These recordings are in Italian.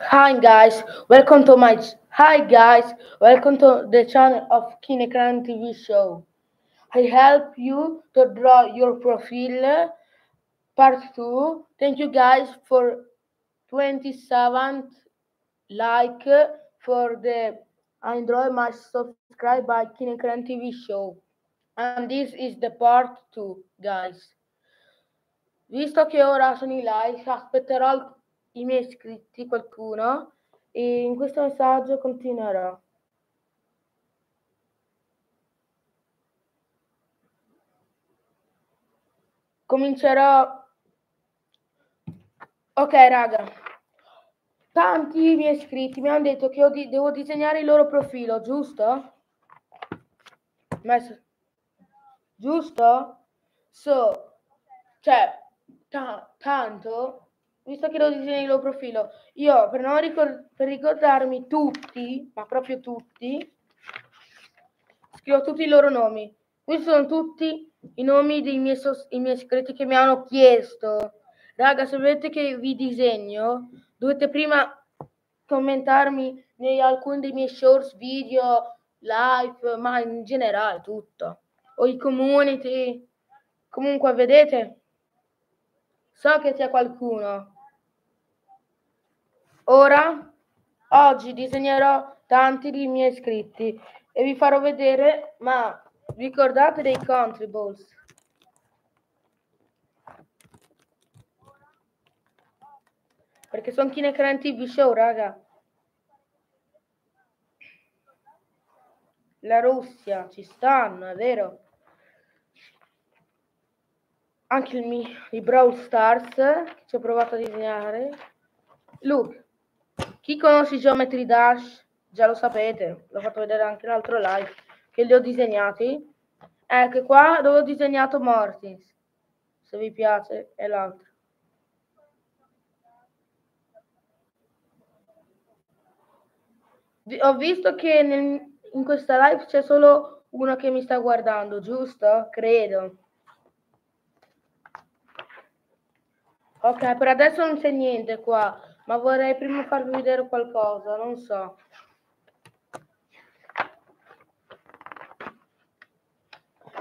Hi guys, welcome to my Hi guys, welcome to the channel of Kinecran TV show. I help you to draw your profile part 2. Thank you guys for 27 like uh, for the Android my subscribe by Kinecran TV show. And this is the part 2 guys. Visto che ora sono i like, aspetterò i miei iscritti, qualcuno, e in questo messaggio continuerò. Comincerò. Ok, raga. Tanti miei iscritti mi hanno detto che di- devo disegnare il loro profilo, giusto? Messo- Giusto? So, cioè, ta- tanto, visto che devo disegnare il loro profilo, io per, non ricor- per ricordarmi tutti, ma proprio tutti, scrivo tutti i loro nomi. Questi sono tutti i nomi dei miei, sos- miei iscritti che mi hanno chiesto. Raga, se volete che vi disegno, dovete prima commentarmi nei alcuni dei miei shorts, video, live, ma in generale tutto. O i community. Comunque, vedete? So che c'è qualcuno. Ora, oggi disegnerò tanti dei miei iscritti e vi farò vedere, ma ricordate dei country balls. Perché sono Kinecran TV show, raga. La Russia, ci stanno, è vero. Anche il mio, i Brawl Stars, che ci ho provato a disegnare. Luke, chi conosce i Geometry Dash? Già lo sapete, l'ho fatto vedere anche l'altro live, che li ho disegnati. Ecco qua dove ho disegnato Mortins, se vi piace, è l'altro. Ho visto che nel- in questa live c'è solo uno che mi sta guardando, giusto? Credo. Ok, per adesso non c'è niente qua, ma vorrei prima farvi vedere qualcosa, non so.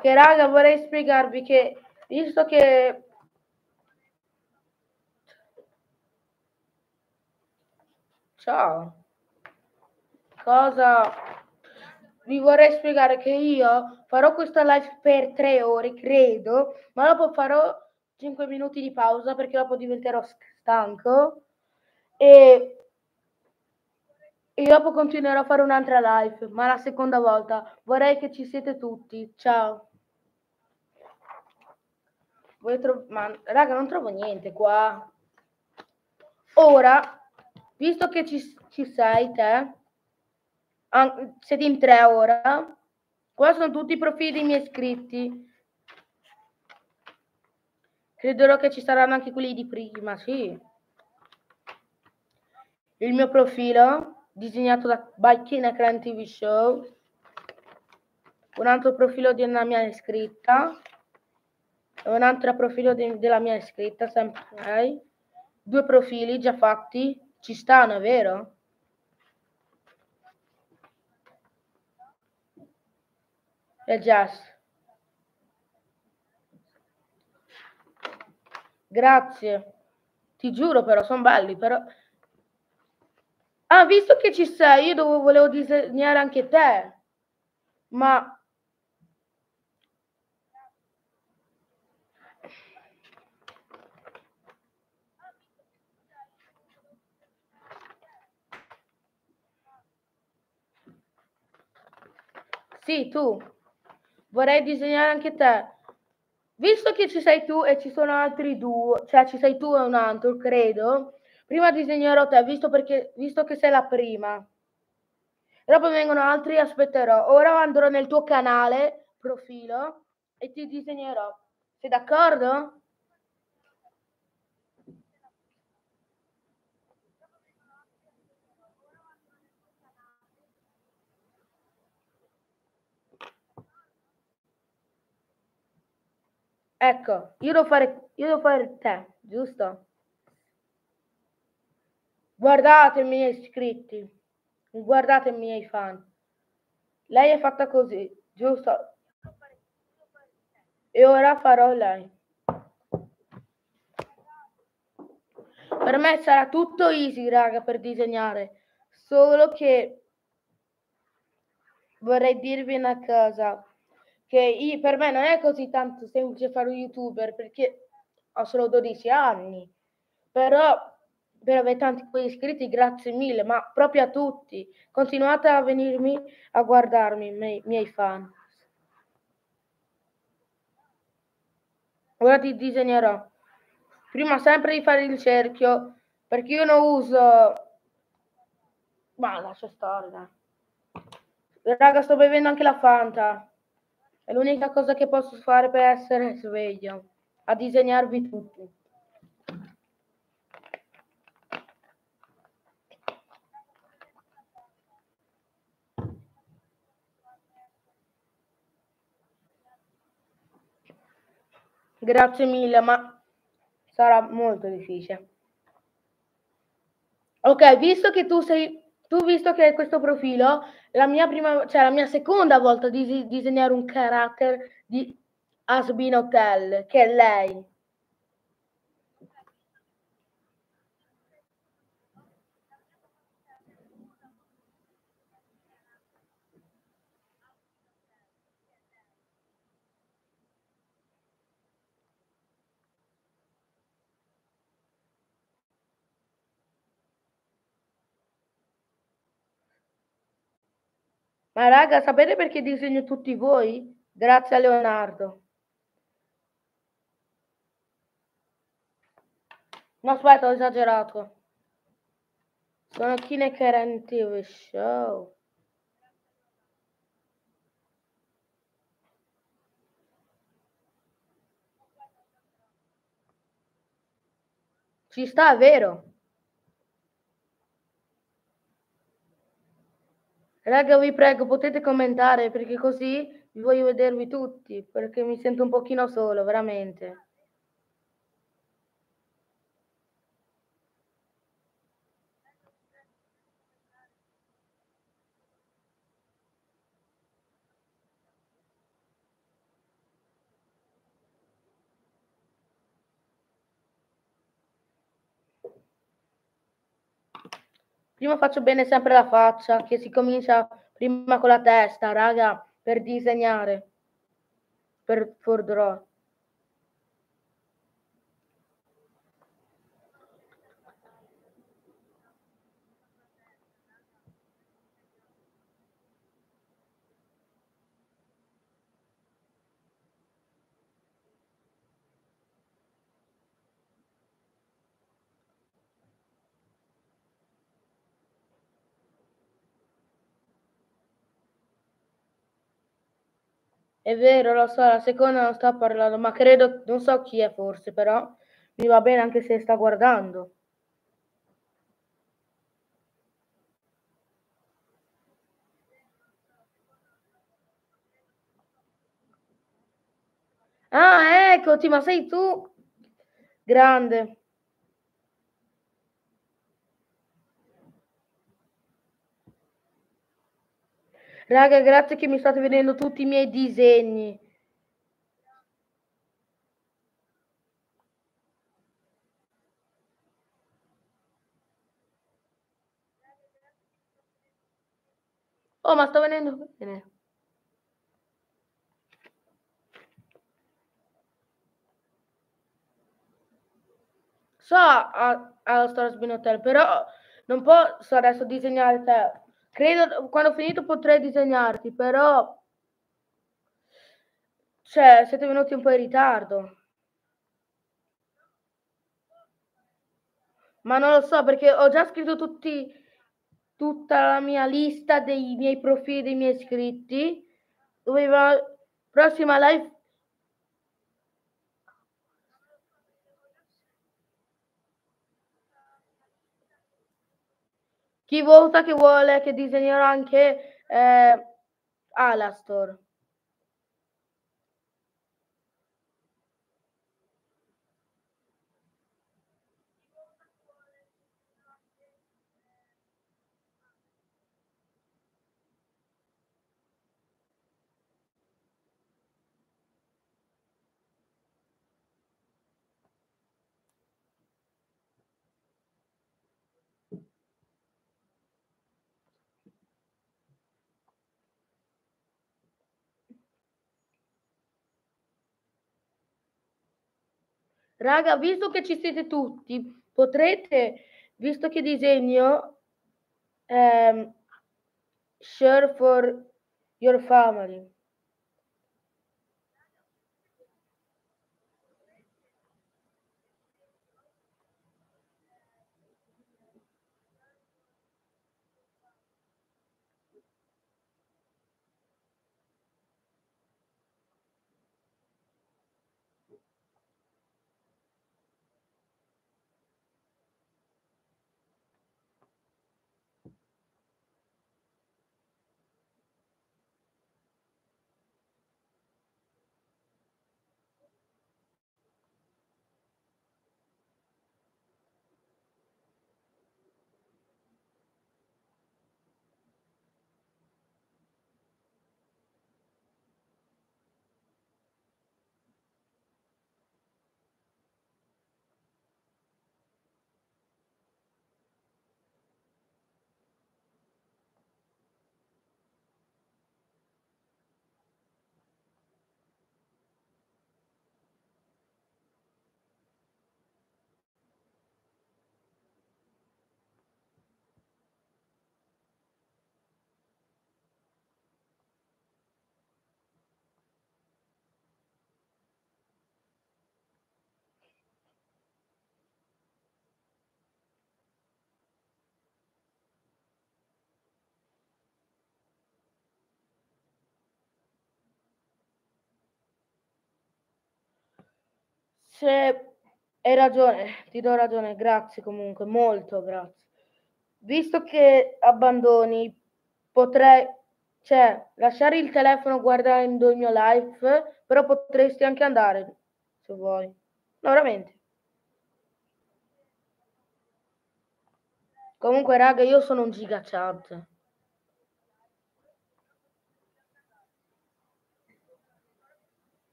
Che raga, vorrei spiegarvi che, visto che... Ciao. Cosa? Vi vorrei spiegare che io farò questa live per tre ore, credo, ma dopo farò 5 minuti di pausa perché dopo diventerò stanco e, e dopo continuerò a fare un'altra live, ma la seconda volta. Vorrei che ci siete tutti. Ciao. Tro- ma raga, non trovo niente qua. Ora, visto che ci, ci sei te, an- siete in tre ora, qua sono tutti i profili dei miei iscritti. Credo che ci saranno anche quelli di prima, sì. Il mio profilo, disegnato da by Kinecran TV Show. Un altro profilo di una mia iscritta. Un altro profilo de- della mia iscritta, sempre lei. Due profili già fatti. Ci stanno, vero? E Jazz. Grazie. Ti giuro però, sono belli, però... Ah, visto che ci sei, io dovevo, volevo disegnare anche te. Ma... Sì, tu. Vorrei disegnare anche te. Visto che ci sei tu e ci sono altri due, cioè ci sei tu e un altro, credo, prima disegnerò te, visto, perché, visto che sei la prima. Dopo vengono altri, aspetterò. Ora andrò nel tuo canale, profilo, e ti disegnerò. Sei d'accordo? Ecco, io devo fare, io devo fare te, giusto? Guardate i miei iscritti, guardate i miei fan. Lei è fatta così, giusto? E ora farò lei. Per me sarà tutto easy, raga, per disegnare. Solo che vorrei dirvi una cosa, che io, per me non è così tanto semplice fare un youtuber, perché ho solo 12 anni. Però per avere tanti iscritti, grazie mille, ma proprio a tutti. Continuate a venirmi a guardarmi, miei, miei fan. Ora ti disegnerò. Prima sempre di fare il cerchio, perché io non uso... Ma lascia stare. Raga, sto bevendo anche la Fanta. È l'unica cosa che posso fare per essere sveglio. A disegnarvi tutti. Grazie mille, ma sarà molto difficile. Ok, visto che tu sei, tu visto che hai questo profilo, la mia prima, cioè la mia seconda volta di disegnare un carattere di Asbin Hotel, che è lei. Ma raga, sapete perché disegno tutti voi? Grazie a Leonardo. No, aspetta, ho esagerato. Sono Kine TV Show. Ci sta, vero. Raga, vi prego, potete commentare perché così voglio vedervi tutti, perché mi sento un pochino solo, veramente. Prima faccio bene sempre la faccia, che si comincia prima con la testa, raga, per disegnare, per for draw. È vero, lo so, la seconda non sta parlando, ma credo, non so chi è forse, però mi va bene anche se sta guardando. Ah, eccoti, ma sei tu? Grande. Raga, grazie che mi state vedendo tutti i miei disegni. Oh, ma sto venendo bene. So allo Star Spin Hotel, però non posso adesso disegnare te. Credo, quando ho finito potrei disegnarti, però... Cioè, siete venuti un po' in ritardo. Ma non lo so, perché ho già scritto tutti, tutta la mia lista dei miei profili, dei miei iscritti. Doveva... Prossima live Chi vota che vuole che disegnerò anche eh, Alastor? Raga, visto che ci siete tutti, potrete, visto che disegno, ehm, share for your family. Se hai ragione, ti do ragione, grazie comunque, molto grazie. Visto che abbandoni, potrei, cioè, lasciare il telefono guardando il mio live, però potresti anche andare, se vuoi. No, veramente. Comunque, raga, io sono un giga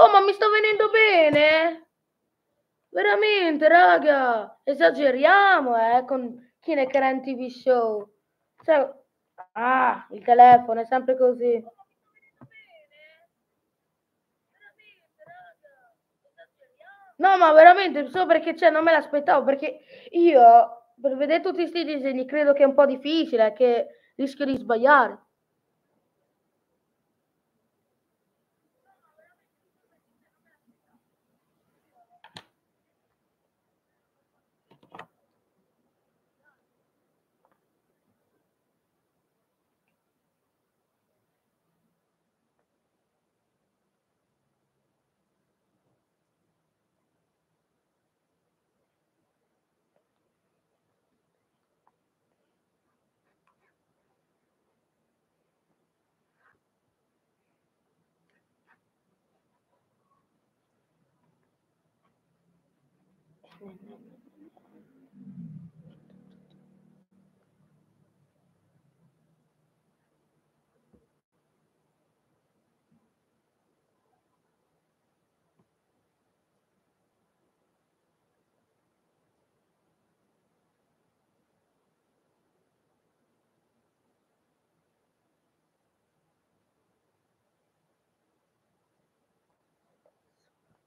Oh, ma mi sto venendo bene? Veramente, raga, esageriamo, eh, con Kinecaren TV Show. Cioè, ah, il telefono è sempre così. No, ma veramente, solo perché cioè, non me l'aspettavo, perché io, per vedere tutti questi disegni, credo che è un po' difficile, che rischio di sbagliare.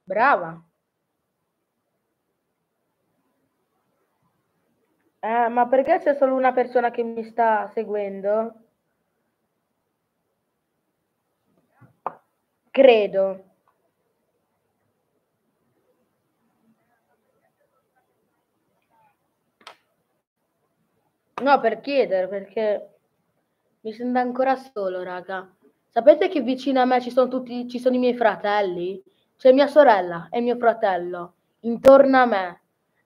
Brava. Eh, ma perché c'è solo una persona che mi sta seguendo? Credo. No, per chiedere, perché mi sembra ancora solo, raga. Sapete che vicino a me ci sono tutti, ci sono i miei fratelli? C'è mia sorella e mio fratello intorno a me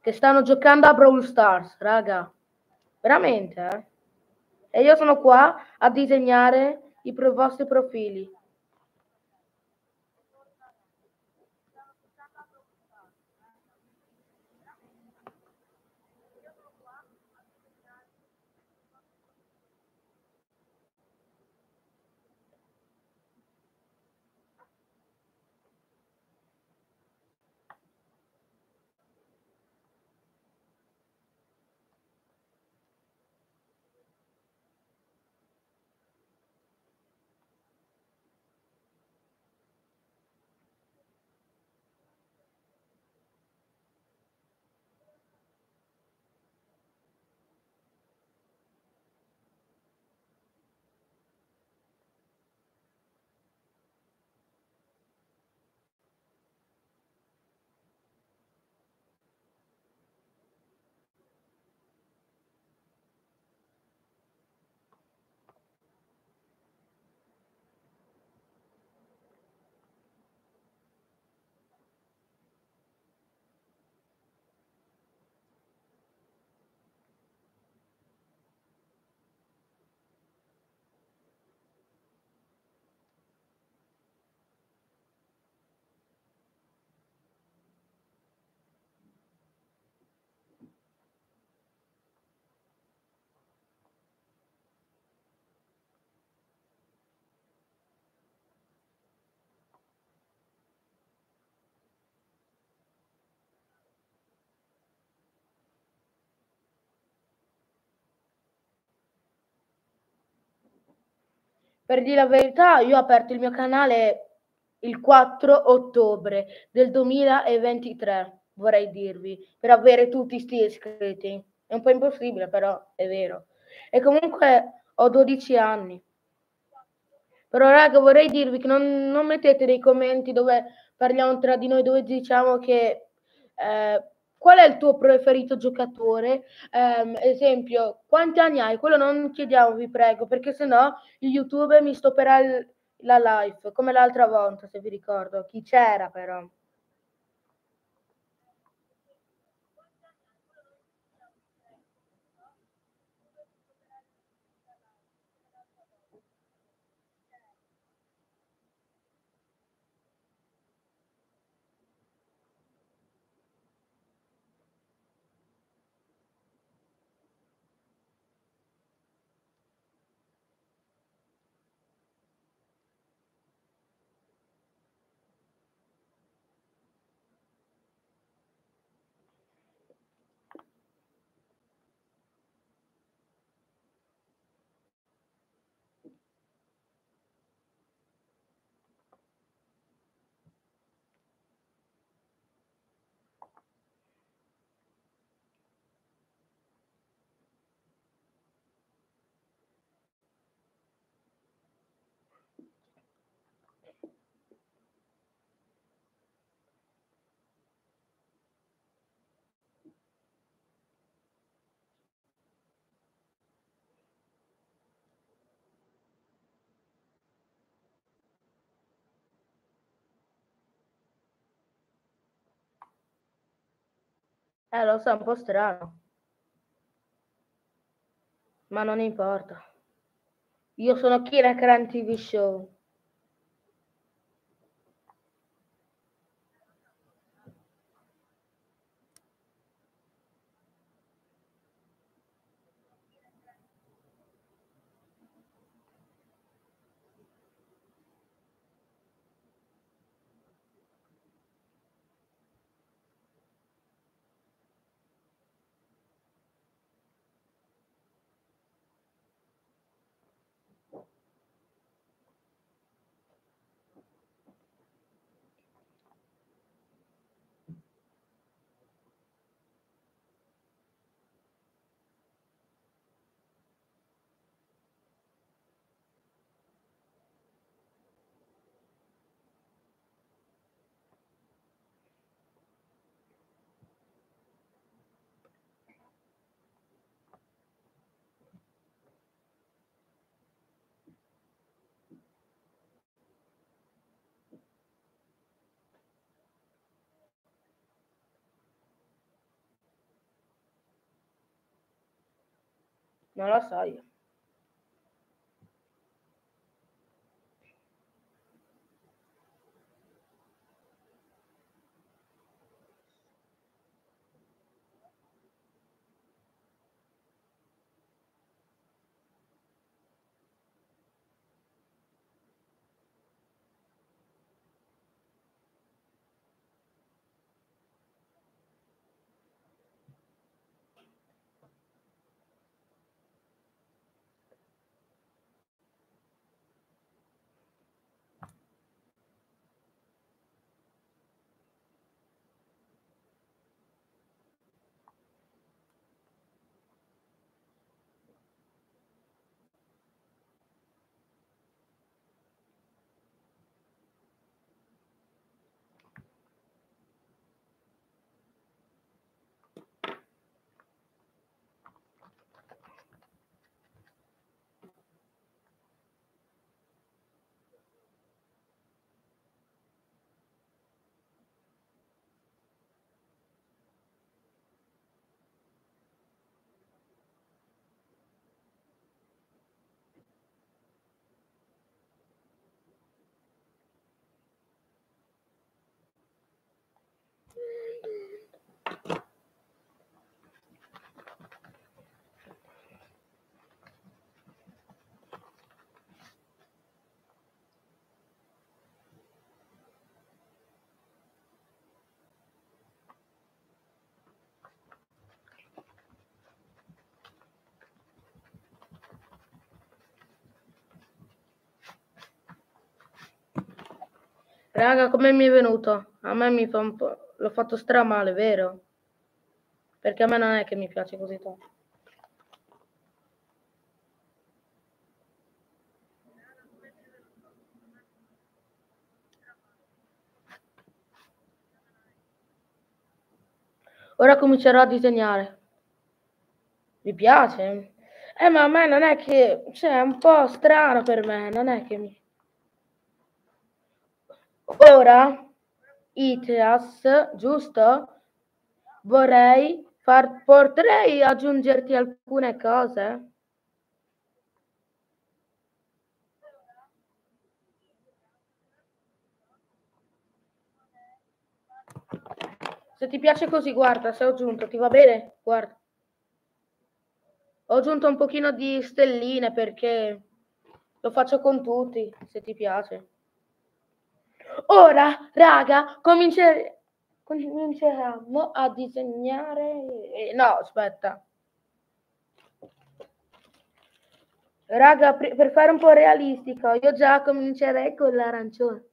che stanno giocando a Brawl Stars, raga. Veramente, eh? E io sono qua a disegnare i vostri profili. Per dire la verità, io ho aperto il mio canale il 4 ottobre del 2023, vorrei dirvi, per avere tutti sti iscritti. È un po' impossibile, però è vero. E comunque ho 12 anni. Però raga, vorrei dirvi che non, non mettete nei commenti dove parliamo tra di noi, dove diciamo che eh, qual è il tuo preferito giocatore? Um, esempio, quanti anni hai? Quello non chiediamo, vi prego, perché sennò YouTube mi stopperà il, la live, come l'altra volta, se vi ricordo. Chi c'era però? Eh, lo so, è un po' strano. Ma non importa. Io sono Kira Kran TV Show. Non lo so io. Raga, come mi è venuto? A me mi fa un po'... L'ho fatto stramale, vero? Perché a me non è che mi piace così tanto. Ora comincerò a disegnare. Mi piace? Eh, ma a me non è che... Cioè, è un po' strano per me, non è che mi... Ora, Iteas, giusto? Vorrei far... Potrei aggiungerti alcune cose? Se ti piace così, guarda, se ho aggiunto, ti va bene? Guarda. Ho aggiunto un pochino di stelline perché lo faccio con tutti, se ti piace. Ora, raga, comincer- cominceremo a disegnare... No, aspetta. Raga, per fare un po' realistico, io già comincerei con l'arancione.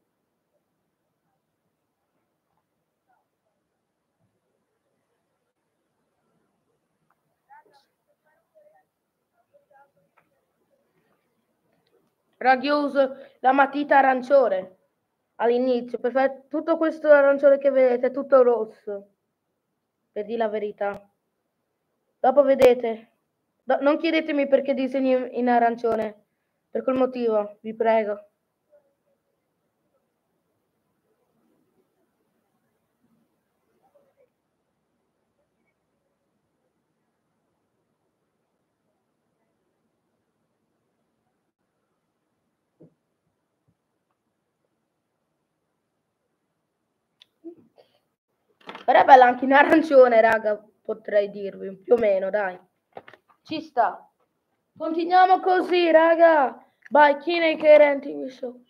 Raga, uso la matita arancione all'inizio per fare tutto questo arancione che vedete, tutto rosso. Per dire la verità. Dopo vedete. Do- non chiedetemi perché disegno in arancione. Per quel motivo, vi prego. Però è bella anche in arancione, raga, potrei dirvi, più o meno, dai. Ci sta. Continuiamo così, raga. Vai, chi nei coerenti mi so.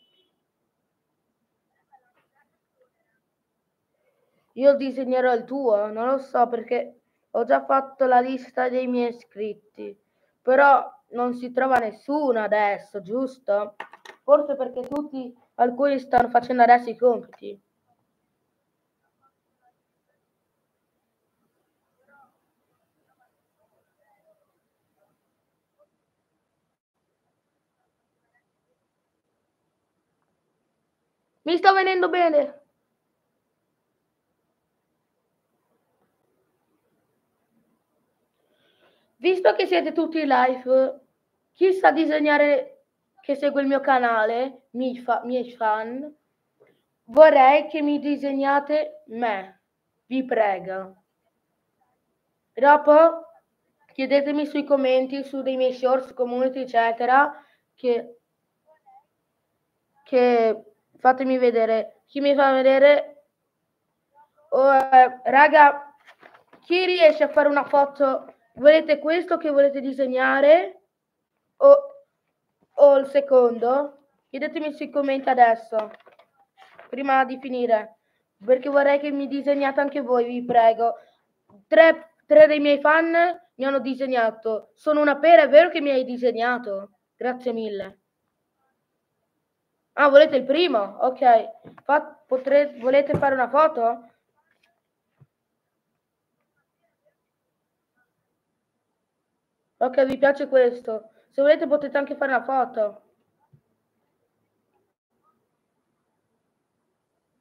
Io disegnerò il tuo, non lo so perché ho già fatto la lista dei miei iscritti, però non si trova nessuno adesso, giusto? Forse perché tutti, alcuni stanno facendo adesso i compiti. Mi sta venendo bene. Visto che siete tutti live, chi sa disegnare che segue il mio canale, mi fa, miei fan, vorrei che mi disegnate me, vi prego. Dopo chiedetemi sui commenti, su dei miei shorts, community, eccetera, che, che fatemi vedere. Chi mi fa vedere? Oh, eh, raga, chi riesce a fare una foto? Volete questo che volete disegnare? O, o il secondo? Chiedetemi sui commenti adesso, prima di finire, perché vorrei che mi disegnate anche voi, vi prego. Tre, tre dei miei fan mi hanno disegnato. Sono una pera, è vero che mi hai disegnato? Grazie mille. Ah, volete il primo? Ok. Fa, potrete, volete fare una foto? Ok, vi piace questo. Se volete potete anche fare una foto.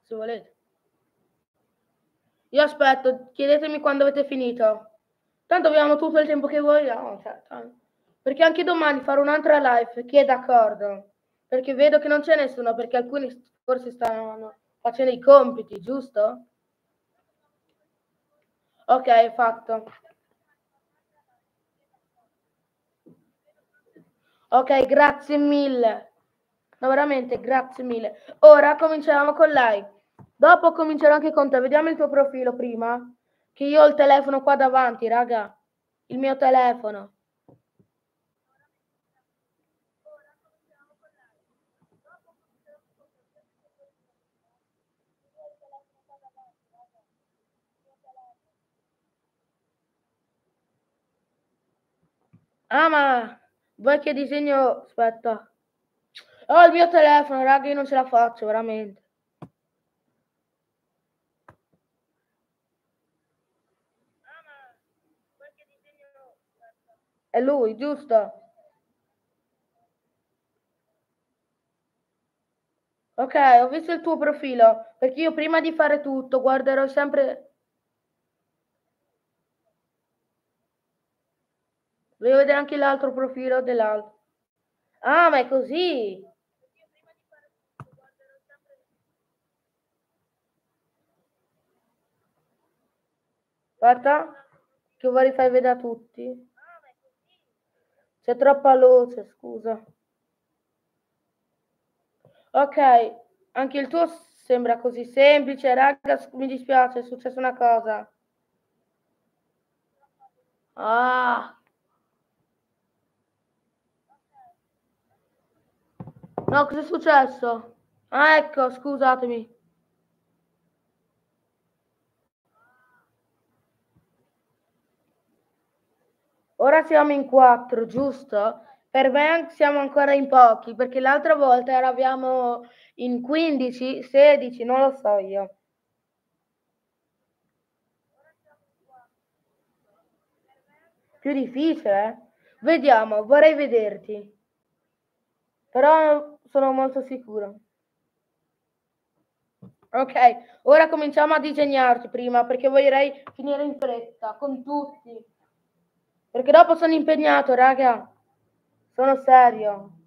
Se volete. Io aspetto, chiedetemi quando avete finito. Tanto abbiamo tutto il tempo che vogliamo. Cioè, perché anche domani farò un'altra live, chi è d'accordo? Perché vedo che non c'è nessuno, perché alcuni forse stanno facendo i compiti, giusto? Ok, fatto. Ok, grazie mille. No, veramente, grazie mille. Ora cominciamo con lei. Dopo comincerò anche con te. Vediamo il tuo profilo prima. Che io ho il telefono qua davanti, raga. Il mio telefono. Ah, ma vuoi che disegno? Aspetta. Ho il mio telefono, raga, io non ce la faccio, veramente. È lui, giusto? Ok, ho visto il tuo profilo, perché io prima di fare tutto guarderò sempre Voglio vedere anche l'altro profilo dell'altro. Ah, ma è così! Aspetta, che vorrei far vedere a tutti. C'è troppa luce, scusa. Ok, anche il tuo sembra così semplice, raga, mi dispiace, è successa una cosa. Ah. No, cosa è successo? Ah, ecco, scusatemi. Ora siamo in quattro, giusto? Per me siamo ancora in pochi, perché l'altra volta eravamo in 15, 16, non lo so io. Più difficile? Eh? Vediamo, vorrei vederti. Però sono molto sicuro. Ok, ora cominciamo a disegnarti prima perché vorrei finire in fretta con tutti. Perché dopo sono impegnato, raga. Sono serio.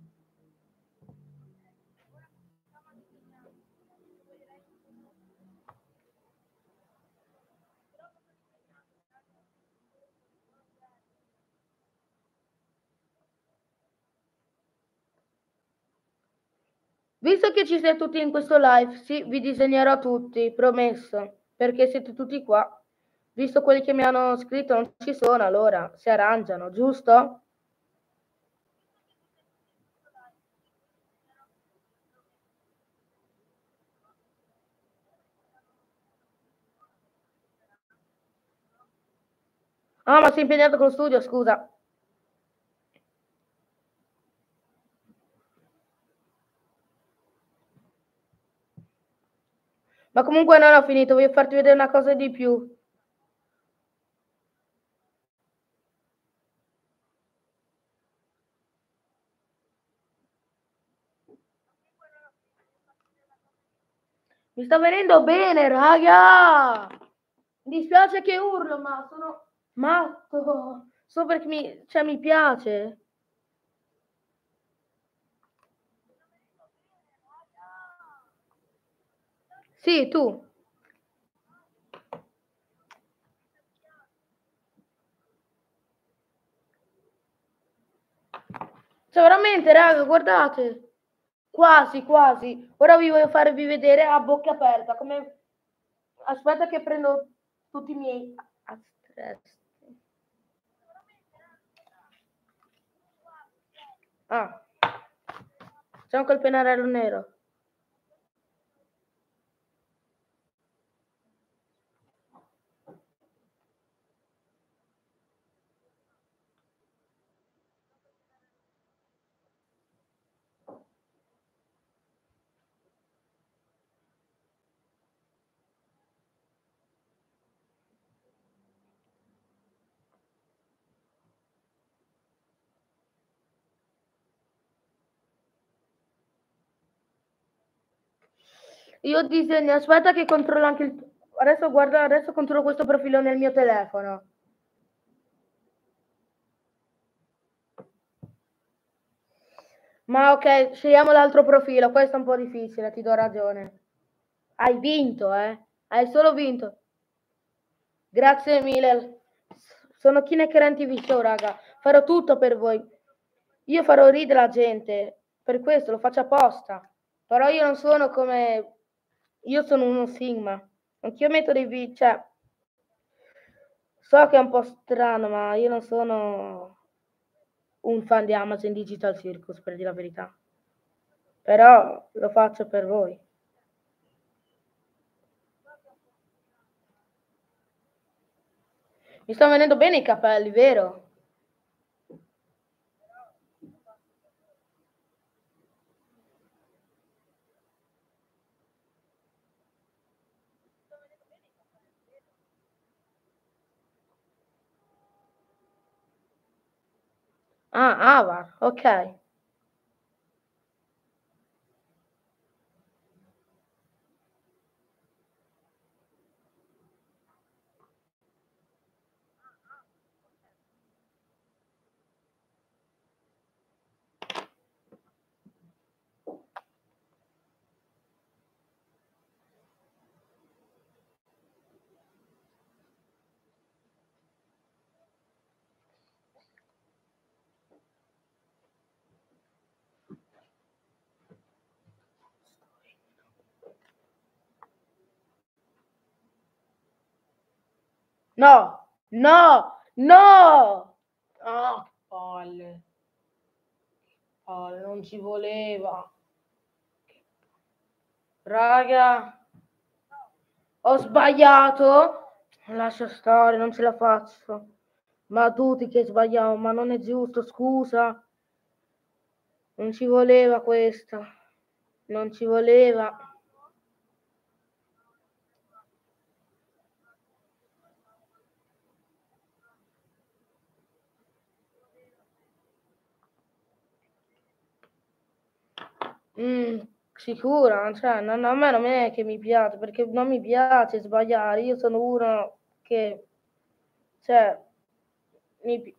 Visto che ci siete tutti in questo live, sì, vi disegnerò tutti, promesso, perché siete tutti qua. Visto quelli che mi hanno scritto non ci sono, allora si arrangiano, giusto? Ah, ma sei impegnato con lo studio, scusa. Ma comunque non ho finito, voglio farti vedere una cosa di più. Mi sta venendo bene, raga! Mi dispiace che urlo, ma sono matto. So perché mi, cioè, mi piace. Sì, tu. Cioè, veramente, raga, guardate. Quasi, quasi. Ora vi voglio farvi vedere a bocca aperta. Come... Aspetta che prendo tutti i miei stress. Ah. C'è anche il pennarello nero. Io disegno, aspetta che controllo anche il... Adesso guarda, adesso controllo questo profilo nel mio telefono. Ma ok, scegliamo l'altro profilo, questo è un po' difficile, ti do ragione. Hai vinto, eh? Hai solo vinto. Grazie mille. Sono Kinect TV Show, raga. Farò tutto per voi. Io farò ridere la gente. Per questo lo faccio apposta. Però io non sono come io sono uno Sigma. Anch'io metto dei video, cioè, so che è un po' strano, ma io non sono un fan di Amazon Digital Circus, per dire la verità. Però lo faccio per voi. Mi stanno venendo bene i capelli, vero? Ah, Avar, ok. No, no, no! Ah, palle. Palle, non ci voleva. Raga, ho sbagliato. Lascia stare, non ce la faccio. Ma tutti che sbagliamo, ma non è giusto, scusa. Non ci voleva questa. Non ci voleva. Mm, sicura, cioè, non, a me non è che mi piace, perché non mi piace sbagliare. Io sono uno che, cioè, mi, pi-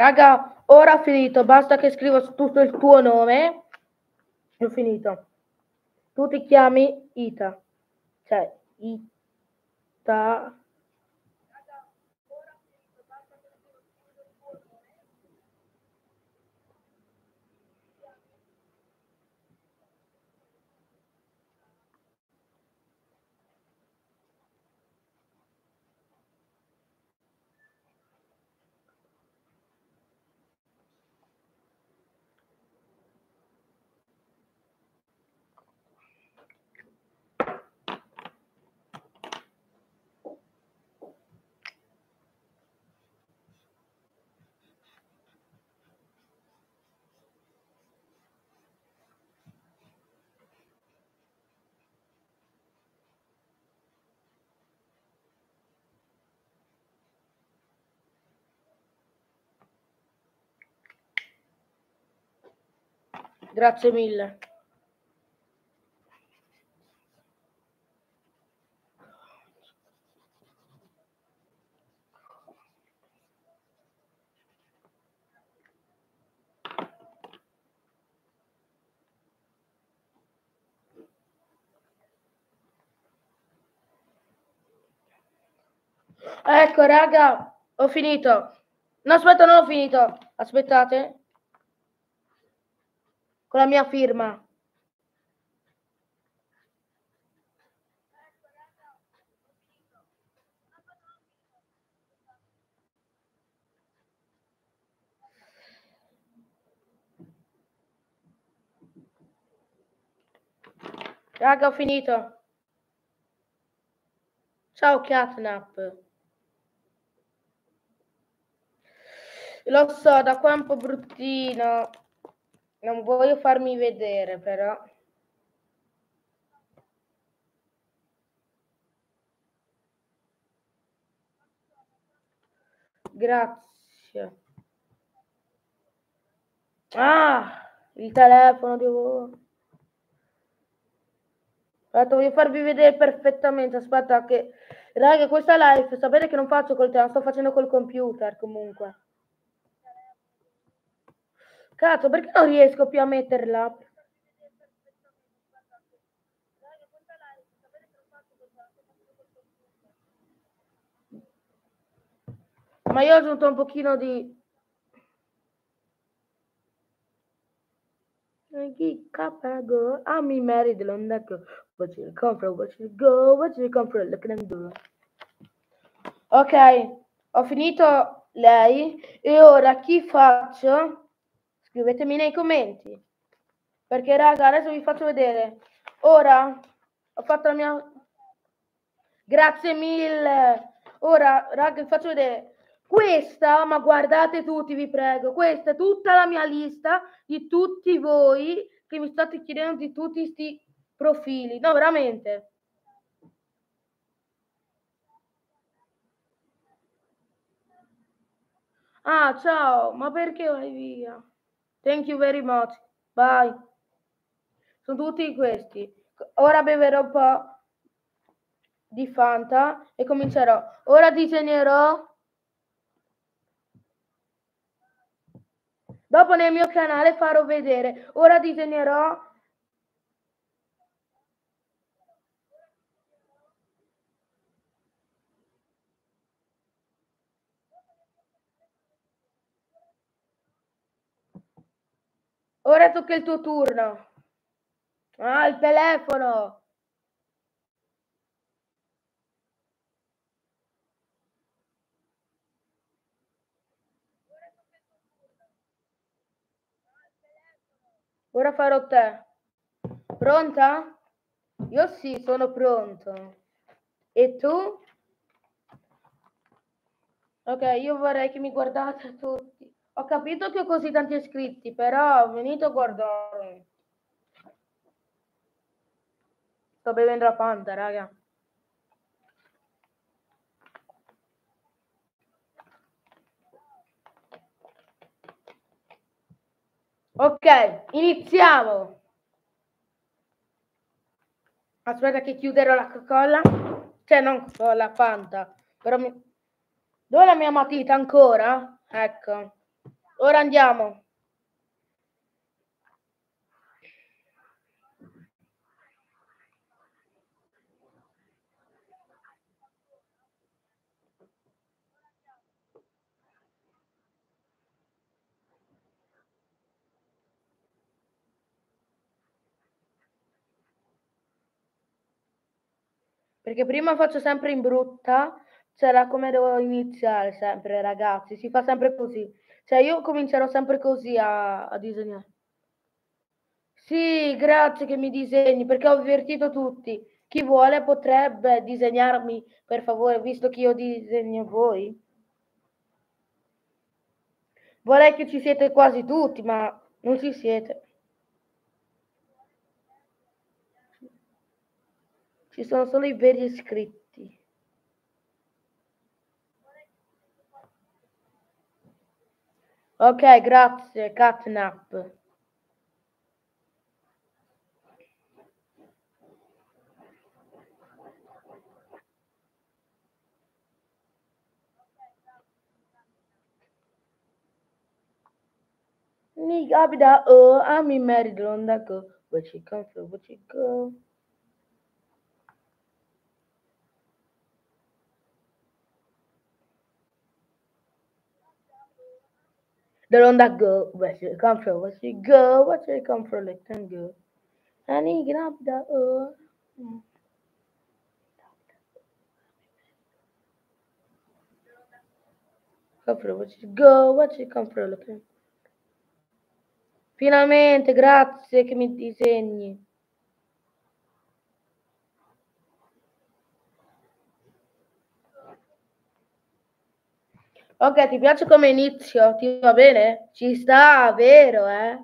Raga, ora ho finito, basta che scrivo tutto il tuo nome. Ho finito. Tu ti chiami Ita. Cioè, Ita. Grazie mille. Ecco, raga, ho finito. No, aspetta, non ho finito. Aspettate con la mia firma. Raga, ho finito. Ciao Catnap. Lo so, da qua è un po' bruttino. Non voglio farmi vedere, però. Grazie. Ah, il telefono devo... Aspetta, voglio farvi vedere perfettamente. Aspetta che... Raga, questa live, sapete che non faccio col telefono, sto facendo col computer comunque. Cazzo, perché non riesco più a metterla? Ma io ho aggiunto un pochino di... Capago, I'm married l'onda what you come from, what you go, what you come from, look at go. Ok, ho finito lei e ora chi faccio? Scrivetemi nei commenti. Perché raga, adesso vi faccio vedere. Ora ho fatto la mia... Grazie mille. Ora, raga, vi faccio vedere. Questa, ma guardate tutti, vi prego, questa è tutta la mia lista di tutti voi che mi state chiedendo di tutti questi profili. No, veramente. Ah, ciao, ma perché vai via? Thank you very much. Bye. Sono tutti questi. Ora beverò un po' di Fanta e comincerò. Ora disegnerò. Dopo nel mio canale farò vedere. Ora disegnerò Ora tocca il tuo turno. Ah, il telefono. Ora farò te. Pronta? Io sì, sono pronto. E tu? Ok, io vorrei che mi guardate tutti. Ho capito che ho così tanti iscritti, però venite a guardare. Sto bevendo la Fanta, raga. Ok, iniziamo. Aspetta che chiuderò la Coca-Cola. Cioè, non la Fanta. Però mi... Dove è la mia matita ancora? Ecco. Ora andiamo. Perché prima faccio sempre in brutta, c'era come devo iniziare sempre, ragazzi, si fa sempre così. Cioè io comincerò sempre così a, a disegnare. Sì, grazie che mi disegni perché ho avvertito tutti. Chi vuole potrebbe disegnarmi, per favore, visto che io disegno voi. Vorrei che ci siete quasi tutti, ma non ci siete. Ci sono solo i veri iscritti. Ok, grazie, Catnap. Nigga, oh, I'm in on that go. Where she come from? Where she go? The one that go, where she come from, where she go, where she come from, them go. And he get up the oh. Come from, where she go, where she come from, them Finalmente, grazie che mi disegni. Ok, ti piace come inizio? Ti va bene? Ci sta, vero, eh?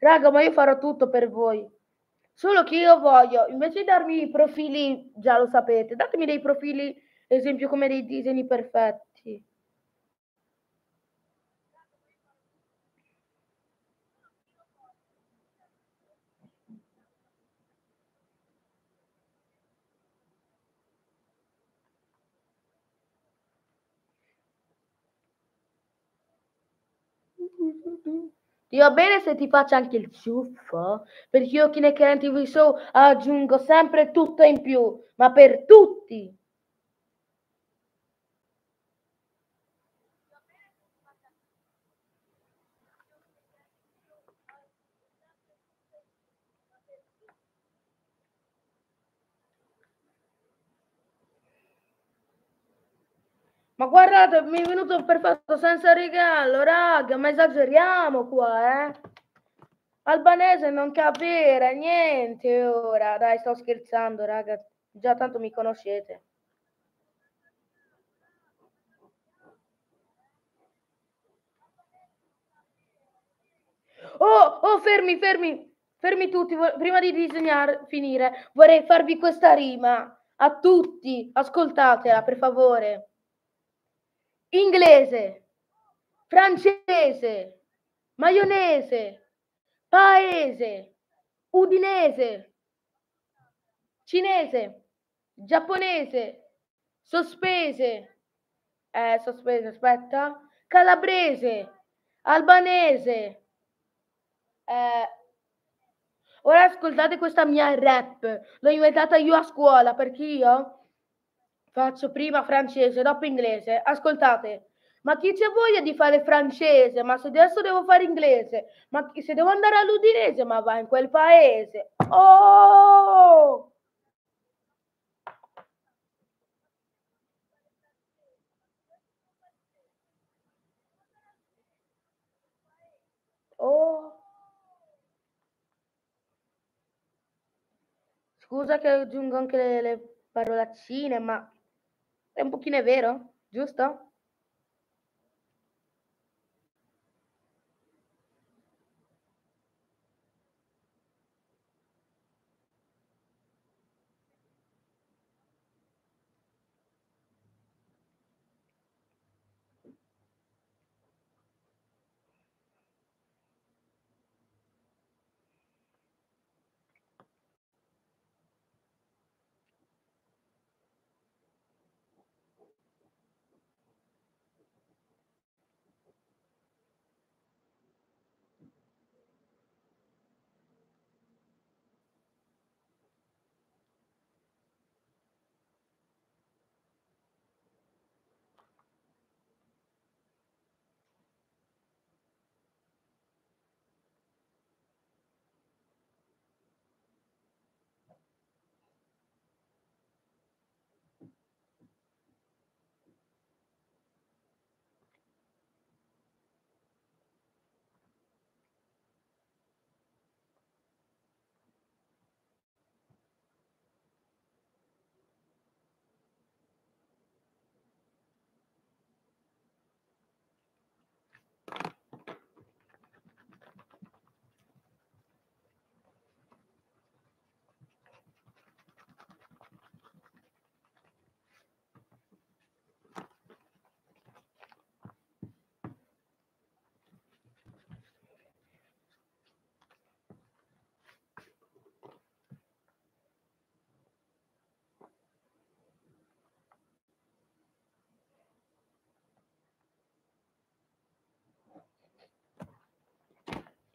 Raga, ma io farò tutto per voi. Solo che io voglio, invece di darmi i profili, già lo sapete, datemi dei profili, esempio come dei disegni perfetti. Ti va bene se ti faccio anche il ciuffo? Perché io ne TV Show aggiungo sempre tutto in più, ma per tutti. Ma guardate, mi è venuto perfetto senza regalo, raga, ma esageriamo qua, eh? Albanese non capire niente ora. Dai, sto scherzando, raga. Già tanto mi conoscete. Oh, oh, fermi, fermi, fermi tutti. Prima di disegnare, finire, vorrei farvi questa rima. A tutti, ascoltatela, per favore inglese, francese, maionese, paese, udinese, cinese, giapponese, sospese, eh, sospese, aspetta, calabrese, albanese. Eh, ora ascoltate questa mia rap, l'ho inventata io a scuola perché io Faccio prima francese, dopo inglese. Ascoltate, ma chi c'è voglia di fare francese? Ma se adesso devo fare inglese? Ma se devo andare all'Udinese? Ma va in quel paese. Oh! Oh! Scusa che aggiungo anche le, le parolaccine, ma è un pochino vero, giusto?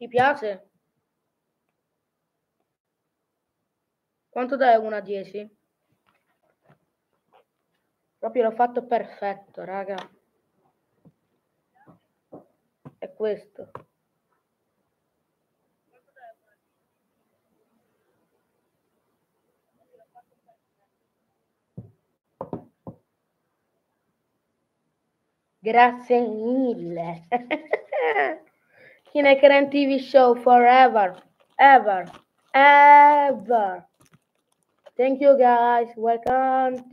Ti piace? Quanto dai 1 a 10? Proprio l'ho fatto perfetto, raga. È questo. Grazie mille. Kinecran TV show forever, ever, ever. Thank you guys, welcome.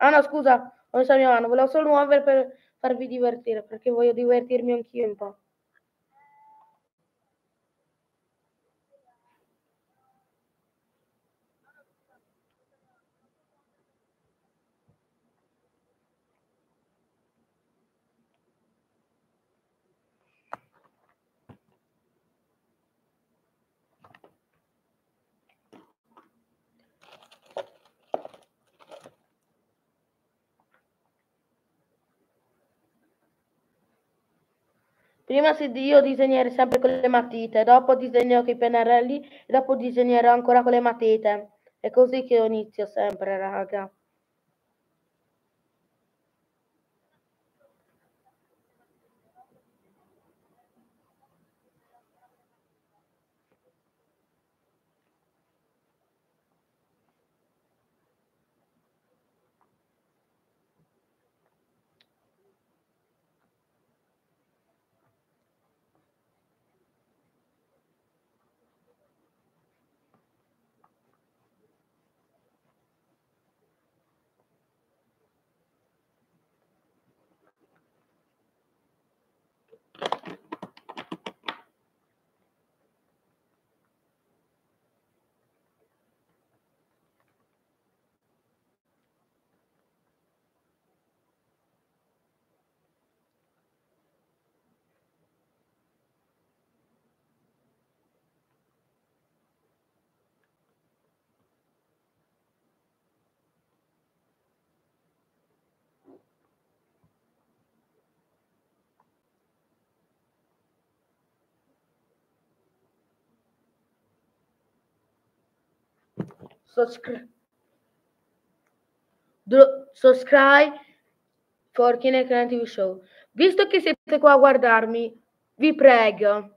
Ah no, scusa, non so mia mano, volevo solo muovere per farvi divertire, perché voglio divertirmi anch'io un po'. Prima io disegnerò sempre con le matite, dopo disegno con i pennarelli e dopo disegnerò ancora con le matite. È così che io inizio sempre, raga. Subscribe for Kine TV Show. Visto che siete qua a guardarmi, vi prego,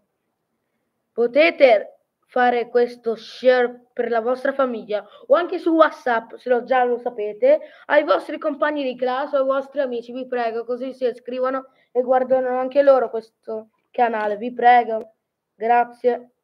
potete fare questo share per la vostra famiglia o anche su WhatsApp, se lo già lo sapete, ai vostri compagni di classe o ai vostri amici, vi prego, così si iscrivono e guardano anche loro questo canale, vi prego. Grazie.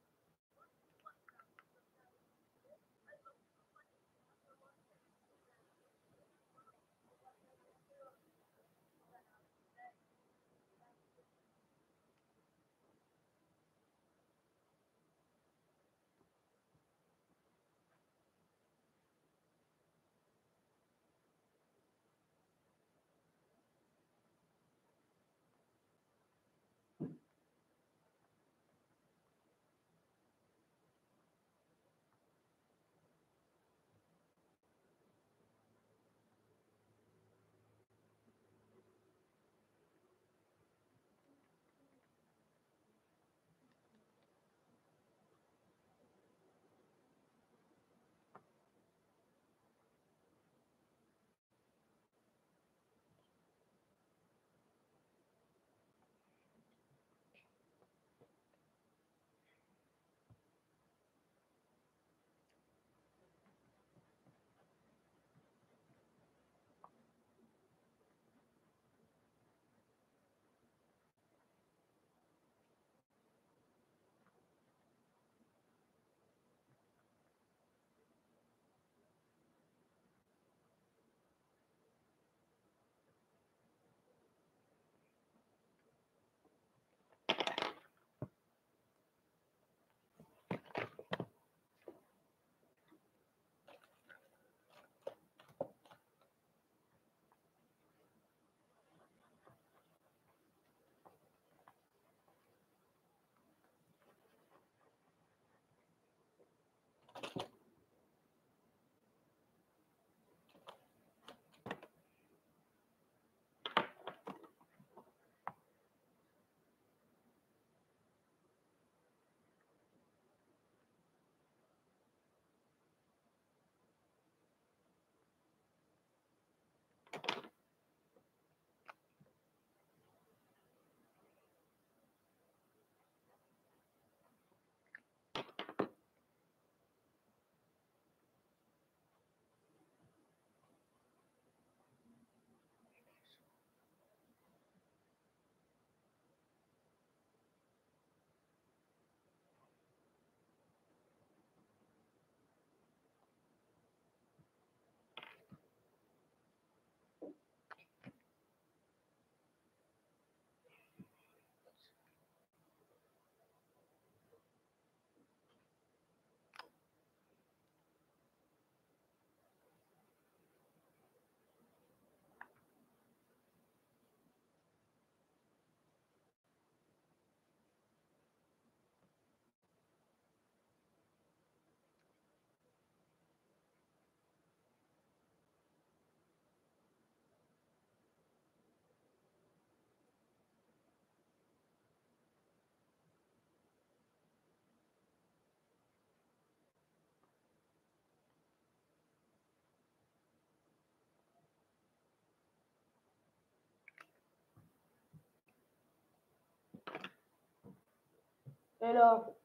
Pero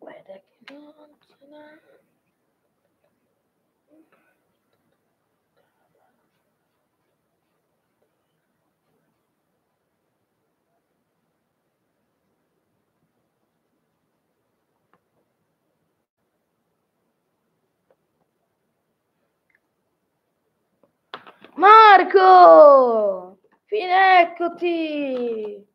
Guarda che non ce n'è. Marco! Fineccoti!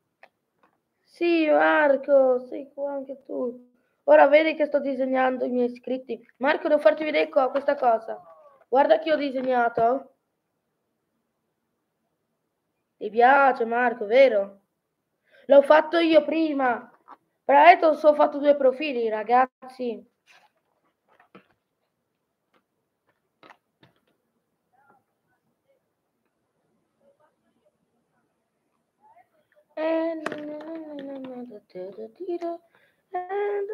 Sì, Marco, sei qua anche tu. Ora vedi che sto disegnando i miei iscritti. Marco, devo farti vedere qua questa cosa. Guarda che ho disegnato. Ti piace, Marco, vero? L'ho fatto io prima. Però adesso ho fatto due profili, ragazzi. And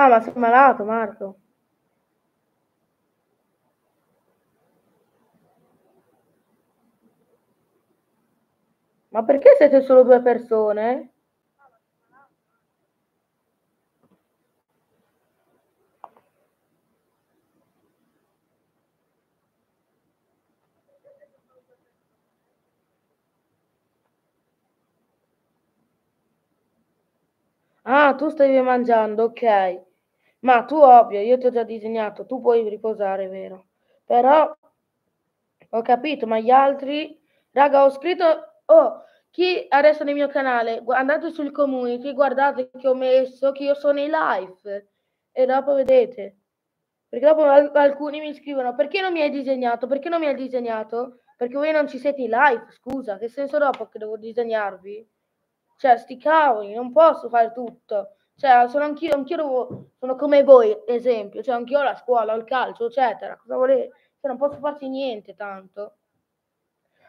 Ah, ma sei malato, Marco. Ma perché siete solo due persone? Ah, tu stavi mangiando, ok. Ma tu ovvio, io ti ho già disegnato, tu puoi riposare, vero? Però ho capito, ma gli altri... Raga, ho scritto... Oh, chi adesso nel mio canale, andate sul community, guardate che ho messo che io sono in live. E dopo vedete. Perché dopo alcuni mi scrivono, perché non mi hai disegnato? Perché non mi hai disegnato? Perché voi non ci siete in live, scusa. Che senso dopo che devo disegnarvi? Cioè, sti cavoli, non posso fare tutto. Cioè, sono anch'io, anch'io sono come voi, esempio. Cioè, anch'io ho la scuola, ho il calcio, eccetera. Cosa volete? Cioè, non posso farci niente tanto.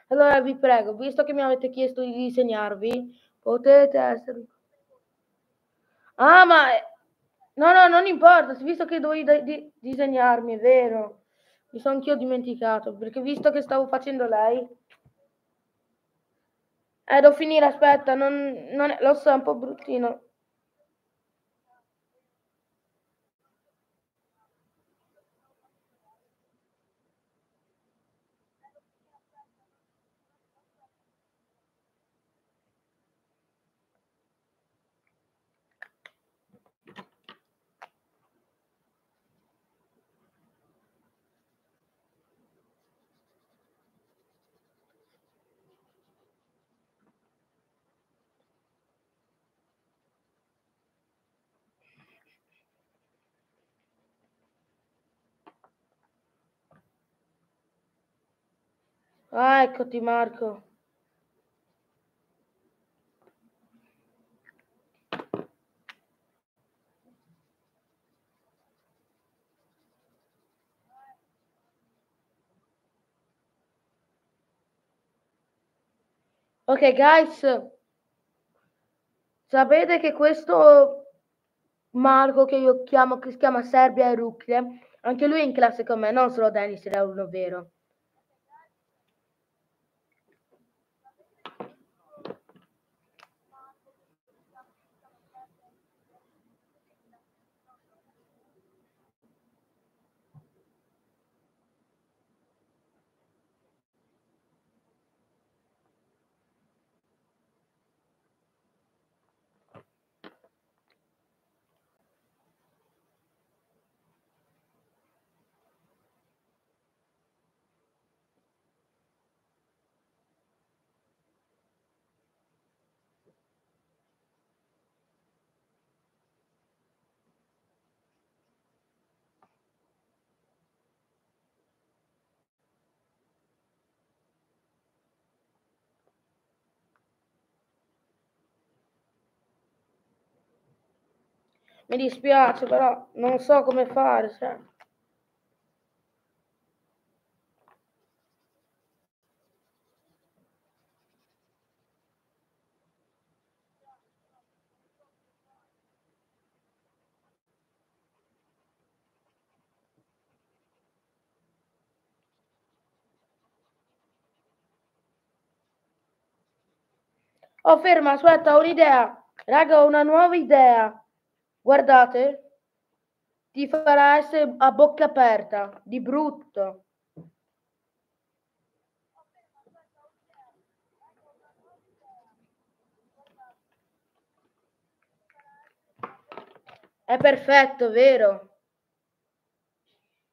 Allora vi prego, visto che mi avete chiesto di disegnarvi, potete essere... Ah, ma... No, no, non importa, visto che dovevi di disegnarmi, è vero. Mi sono anch'io dimenticato, perché visto che stavo facendo lei... Eh, devo finire, aspetta, non, non è, lo so, è un po' bruttino. Ah, eccoti Marco. Ok, guys, sapete che questo Marco che io chiamo, che si chiama Serbia e Rucchie, anche lui è in classe con me, non solo Dennis, era uno vero. Mi dispiace, però non so come fare. Cioè. Oh, ferma, aspetta, ho un'idea. Raga, ho una nuova idea. Guardate, ti farà essere a bocca aperta, di brutto. È perfetto, vero?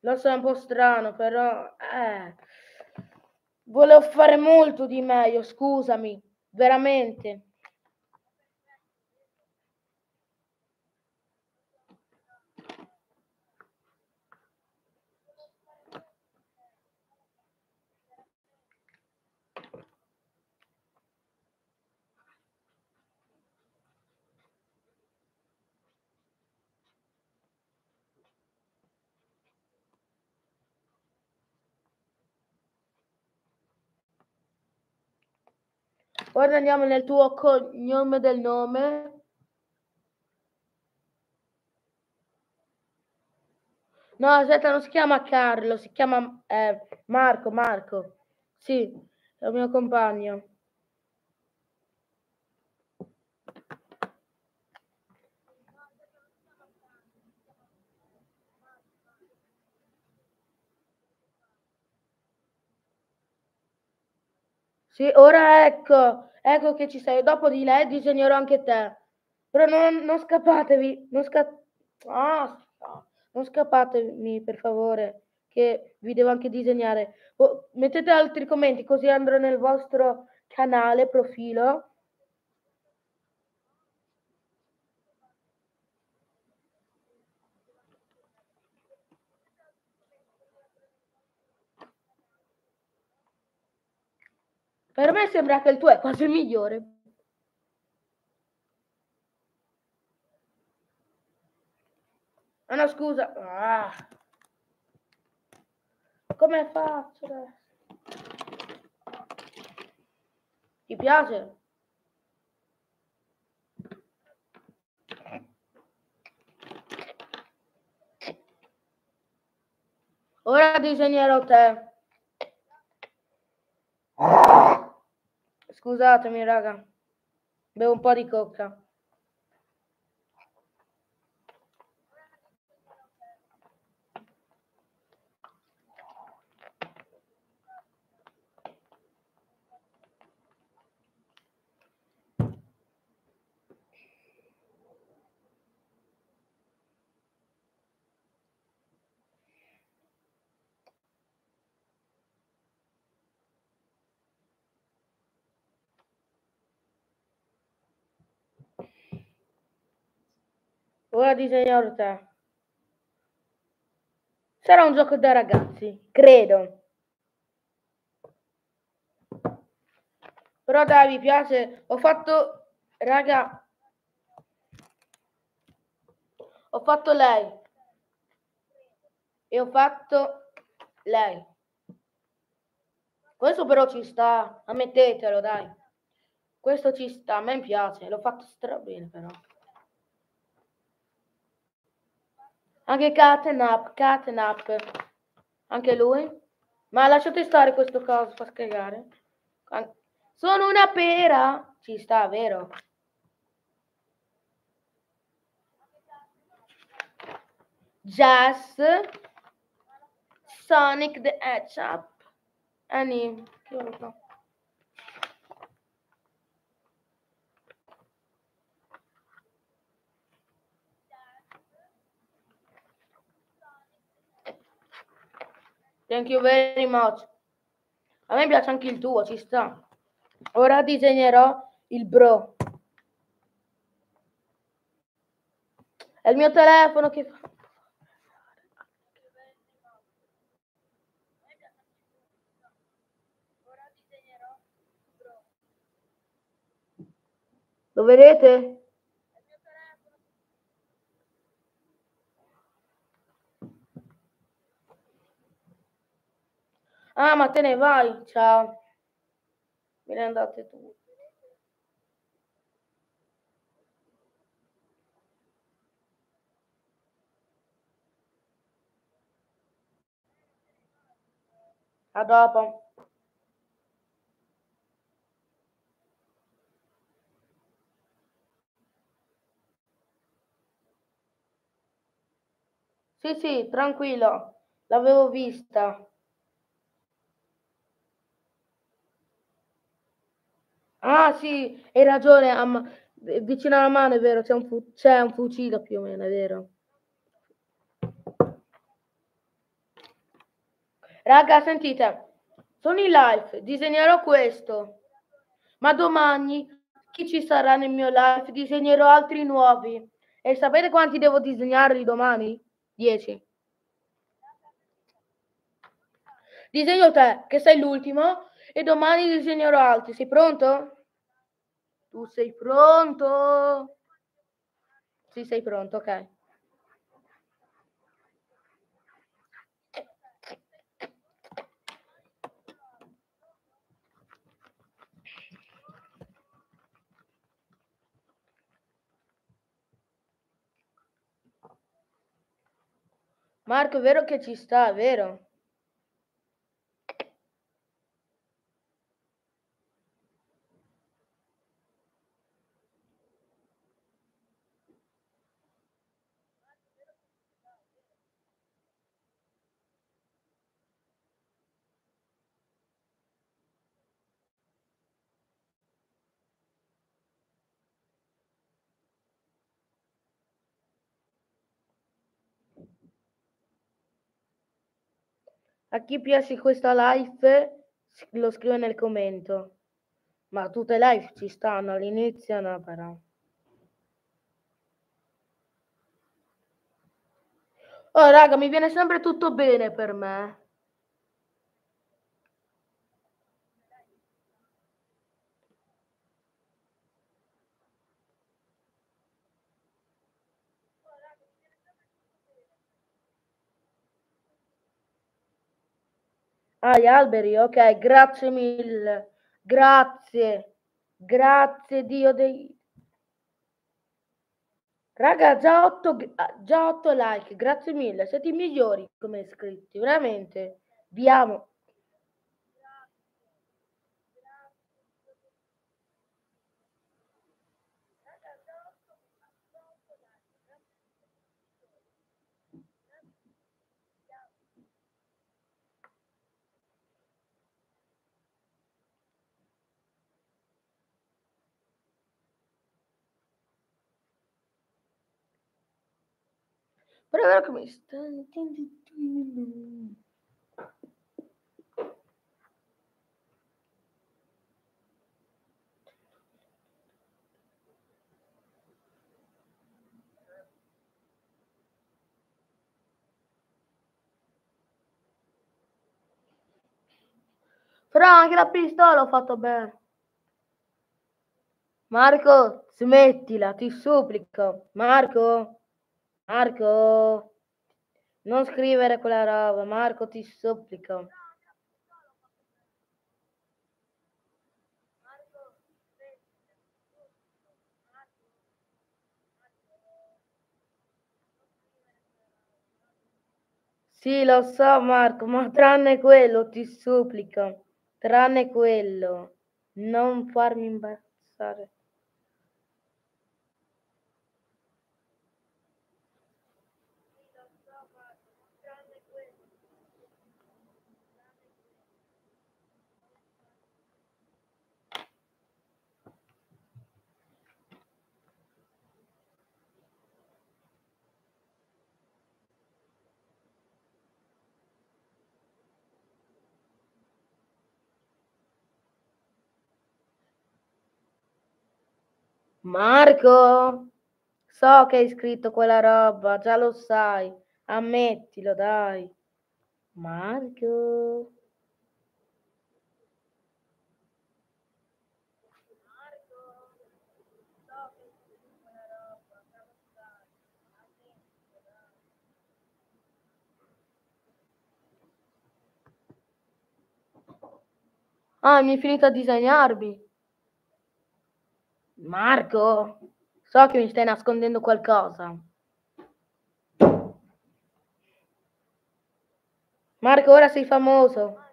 Lo so, è un po' strano, però... Eh, volevo fare molto di meglio, scusami, veramente. Ora andiamo nel tuo cognome del nome. No, aspetta, non si chiama Carlo, si chiama eh, Marco, Marco. Sì, è il mio compagno. Sì, ora ecco, ecco che ci sei. Dopo di lei disegnerò anche te. Però non, non scappatevi, non, sca... ah, non scappatemi per favore, che vi devo anche disegnare. Oh, mettete altri commenti così andrò nel vostro canale, profilo. Per me sembra che il tuo è quasi il migliore. Ah no, scusa. Ah. Come faccio? Ti piace? Ora disegnerò te. Scusatemi, raga. Bevo un po' di coca. Ora disegnerò te. Sarà un gioco da ragazzi, credo. Però dai, mi piace. Ho fatto, raga, ho fatto lei. E ho fatto lei. Questo però ci sta, ammettetelo, dai. Questo ci sta, a me piace, l'ho fatto stra bene però. Anche Catenap, Catenap. Anche lui? Ma lasciate stare questo caso, fa spiegare. Sono una pera. Ci sta, vero? Jazz. Sonic the Hedgehog. Annie. Che lo so. Thank you very much. A me piace anche il tuo, ci sta. Ora disegnerò il bro. È il mio telefono che fa. Lo vedete? Ah, ma te ne vai, ciao. Me ne andate tu. A dopo. Sì, sì, tranquillo, l'avevo vista. Ah, sì, hai ragione, am- vicino alla mano è vero, c'è un, fu- c'è un fucile più o meno, è vero. Raga, sentite, sono in live, disegnerò questo, ma domani chi ci sarà nel mio live disegnerò altri nuovi. E sapete quanti devo disegnare domani? 10. Disegno te, che sei l'ultimo, e domani disegnerò altri. Sei pronto? Tu sei pronto? Sì, sei pronto, ok. Marco, è vero che ci sta, vero? A chi piace questa live lo scrive nel commento. Ma tutte le live ci stanno all'inizio, no però. Oh raga, mi viene sempre tutto bene per me. Ah, gli alberi, ok, grazie mille. Grazie. Grazie Dio dei... Raga, già 8, già 8 like, grazie mille. Siete i migliori come iscritti, veramente. Vi amo. Però è vero che mi sta... Però anche la pistola ho fatto bene. Marco, smettila, ti supplico. Marco, Marco, non scrivere quella roba, Marco ti supplico. Sì, lo so Marco, ma tranne quello ti supplico, tranne quello, non farmi imbarazzare. Marco, so che hai scritto quella roba, già lo sai, ammettilo, dai. Marco. Ah, mi è finito a disegnarmi. Marco, so che mi stai nascondendo qualcosa. Marco, ora sei famoso.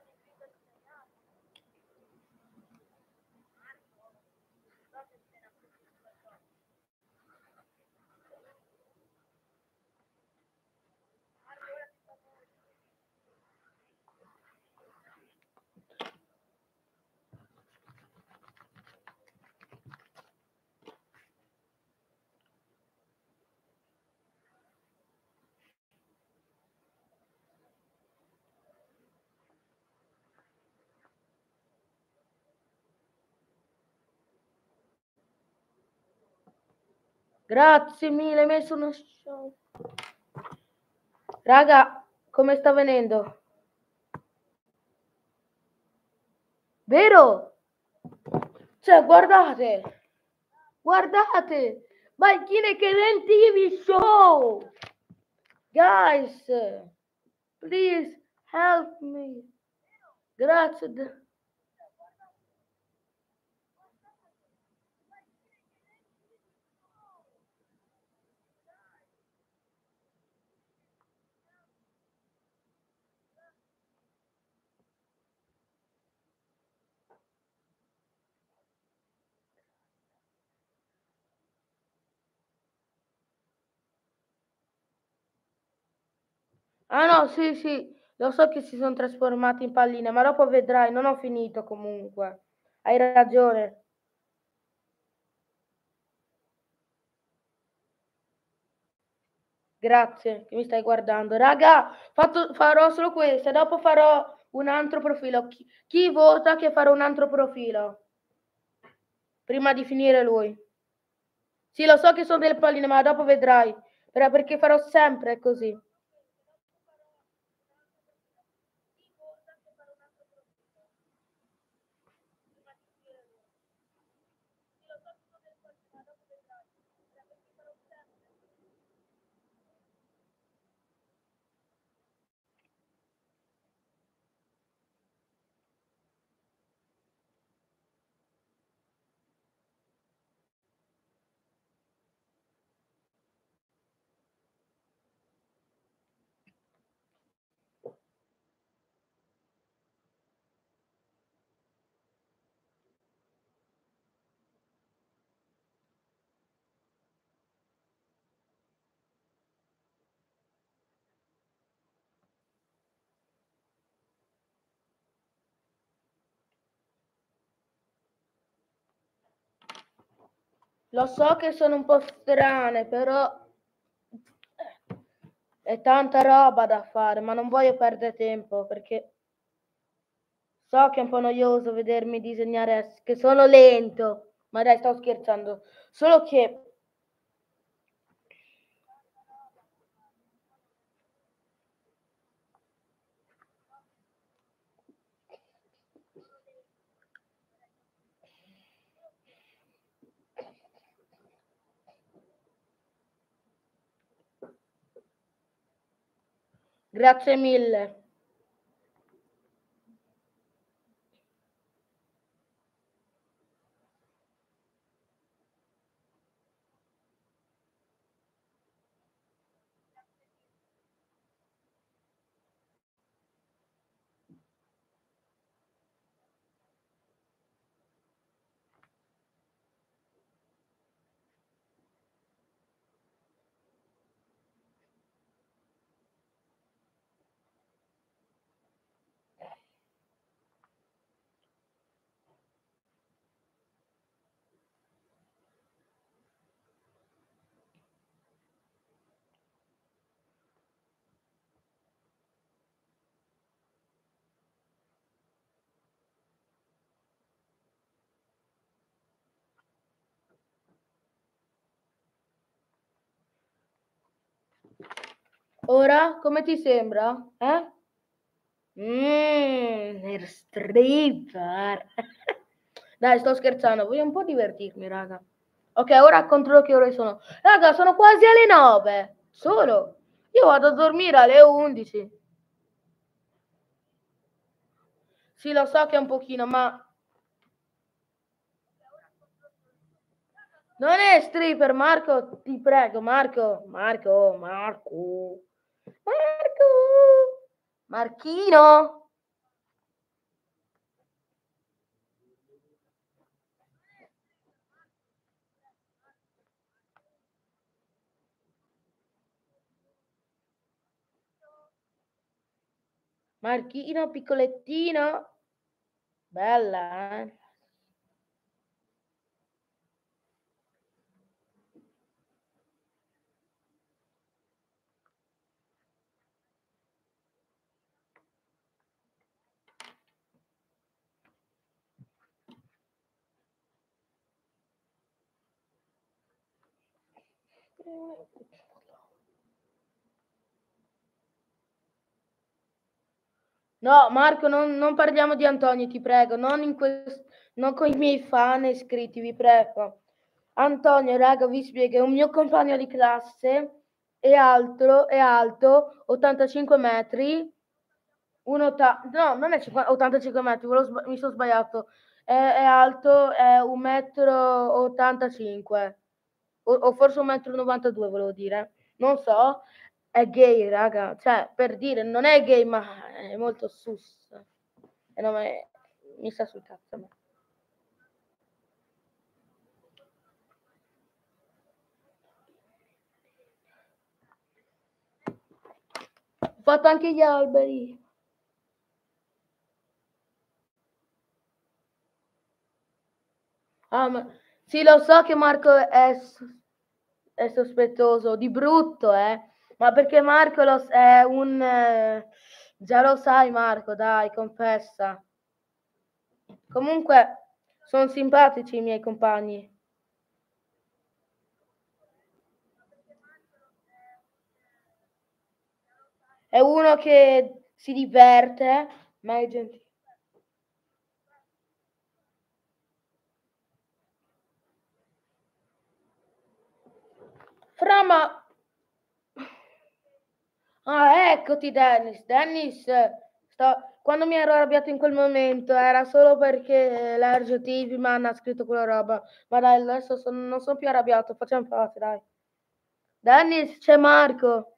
Grazie mille, mi show. Raga, come sta venendo? Vero? Cioè, guardate. Guardate. Macchine che TV show. Guys, please help me. Grazie. Ah no, sì, sì, lo so che si sono trasformati in palline, ma dopo vedrai, non ho finito comunque. Hai ragione. Grazie che mi stai guardando. Raga, fatto, farò solo questo, dopo farò un altro profilo. Chi, chi vota che farò un altro profilo? Prima di finire lui. Sì, lo so che sono delle palline, ma dopo vedrai. Perché farò sempre così. Lo so che sono un po' strane, però è tanta roba da fare, ma non voglio perdere tempo perché so che è un po' noioso vedermi disegnare, che sono lento, ma dai, sto scherzando. Solo che Grazie mille. Ora, come ti sembra? Eh? Mmm, stripper. Dai, sto scherzando, voglio un po' divertirmi, raga. Ok, ora controllo che ore sono. Raga, sono quasi alle 9. Solo. Io vado a dormire alle 11. Sì, lo so che è un pochino, ma... Non è stripper, Marco, ti prego, Marco, Marco, Marco, Marco, Marchino. Marchino piccolettino. Bella, eh? No, Marco, non, non, parliamo di Antonio, ti prego, non, quest- non con i miei fan iscritti, vi prego. Antonio, raga, vi spiego, è un mio compagno di classe, è alto, è alto 85 metri, un otta- no, non è 50, 85 metri, mi sono sbagliato, è, è alto, è 1,85 m, o, o forse 1,92 m, volevo dire, non so, è gay, raga. Cioè, per dire, non è gay, ma è molto sus. E non è... mi sta sul cazzo a me. Ho fatto anche gli alberi. Ah, ma... Sì, lo so che Marco è, è sospettoso, di brutto, eh. Ma perché Marco lo, è un... Eh, già lo sai Marco, dai, confessa. Comunque, sono simpatici i miei compagni. È uno che si diverte, ma è gentile. Fra, ma Ah, eccoti Dennis. Dennis, sto... quando mi ero arrabbiato in quel momento era solo perché l'RGTV mi hanno scritto quella roba. Ma dai, adesso sono... non sono più arrabbiato, facciamo pace, dai. Dennis, c'è Marco.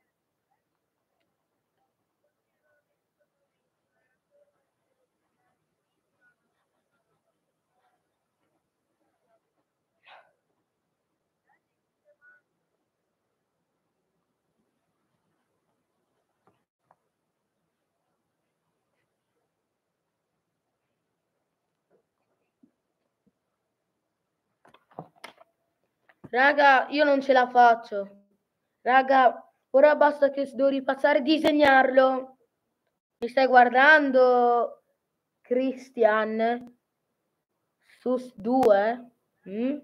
Raga, io non ce la faccio. Raga, ora basta che devo ripassare e disegnarlo. Mi stai guardando, Christian? Sus 2? Mm?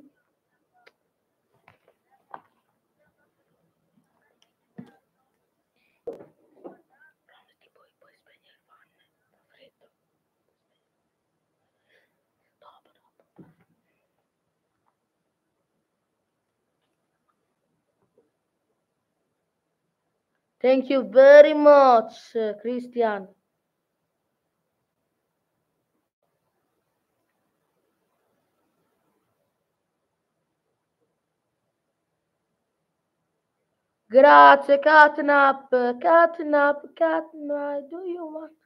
Thank you very much, uh, Christian. Grazie, Catnap. Catnap, Catnap, do you want?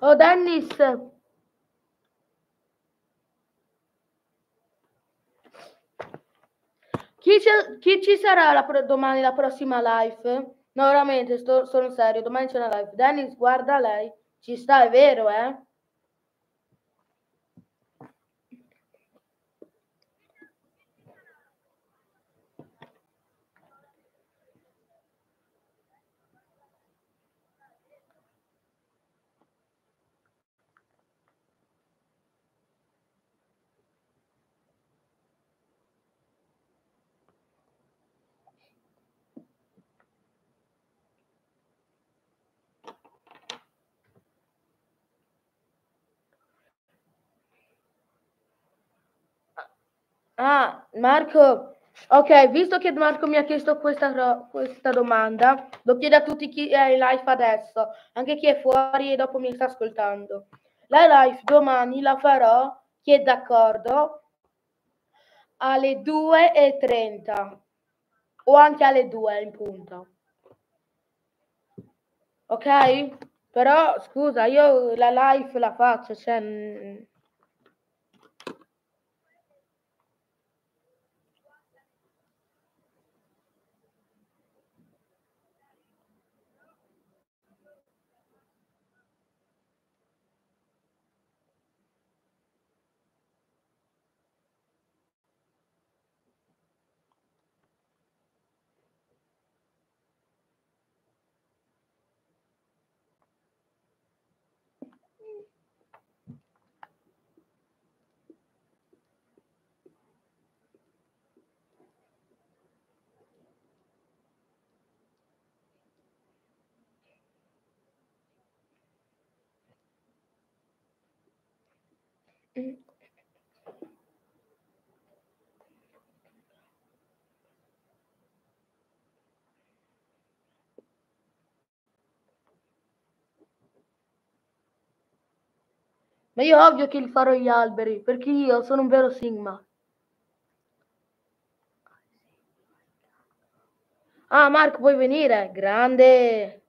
Oh Dennis, chi, chi ci sarà la domani la prossima live? No, veramente, sto, sono serio, domani c'è una live. Dennis, guarda lei, ci sta, è vero, eh? Ah, Marco, ok, visto che Marco mi ha chiesto questa, questa domanda, lo chiedo a tutti chi è in live adesso, anche chi è fuori e dopo mi sta ascoltando. La live domani la farò, chi è d'accordo, alle 2.30 o anche alle 2 in punta. Ok? Però scusa, io la live la faccio, cioè... Ma io ovvio che li farò gli alberi, perché io sono un vero Sigma. Ah, Marco, puoi venire? Grande.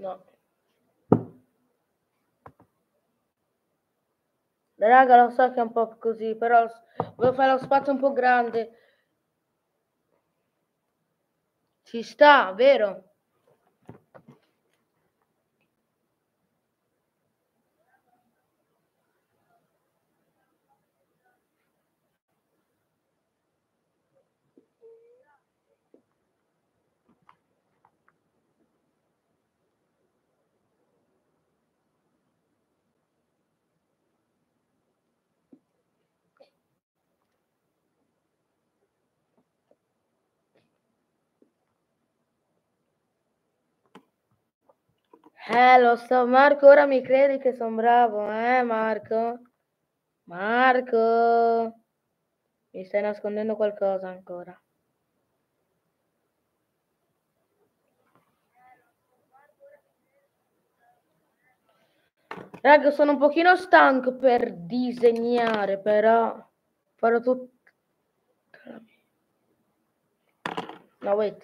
No. Raga, lo so che è un po' così, però volevo fare lo spazio un po' grande. Ci sta, vero? Eh, lo so, Marco, ora mi credi che sono bravo, eh, Marco? Marco, mi stai nascondendo qualcosa ancora. Raga, sono un pochino stanco per disegnare, però farò tutto. No, wait.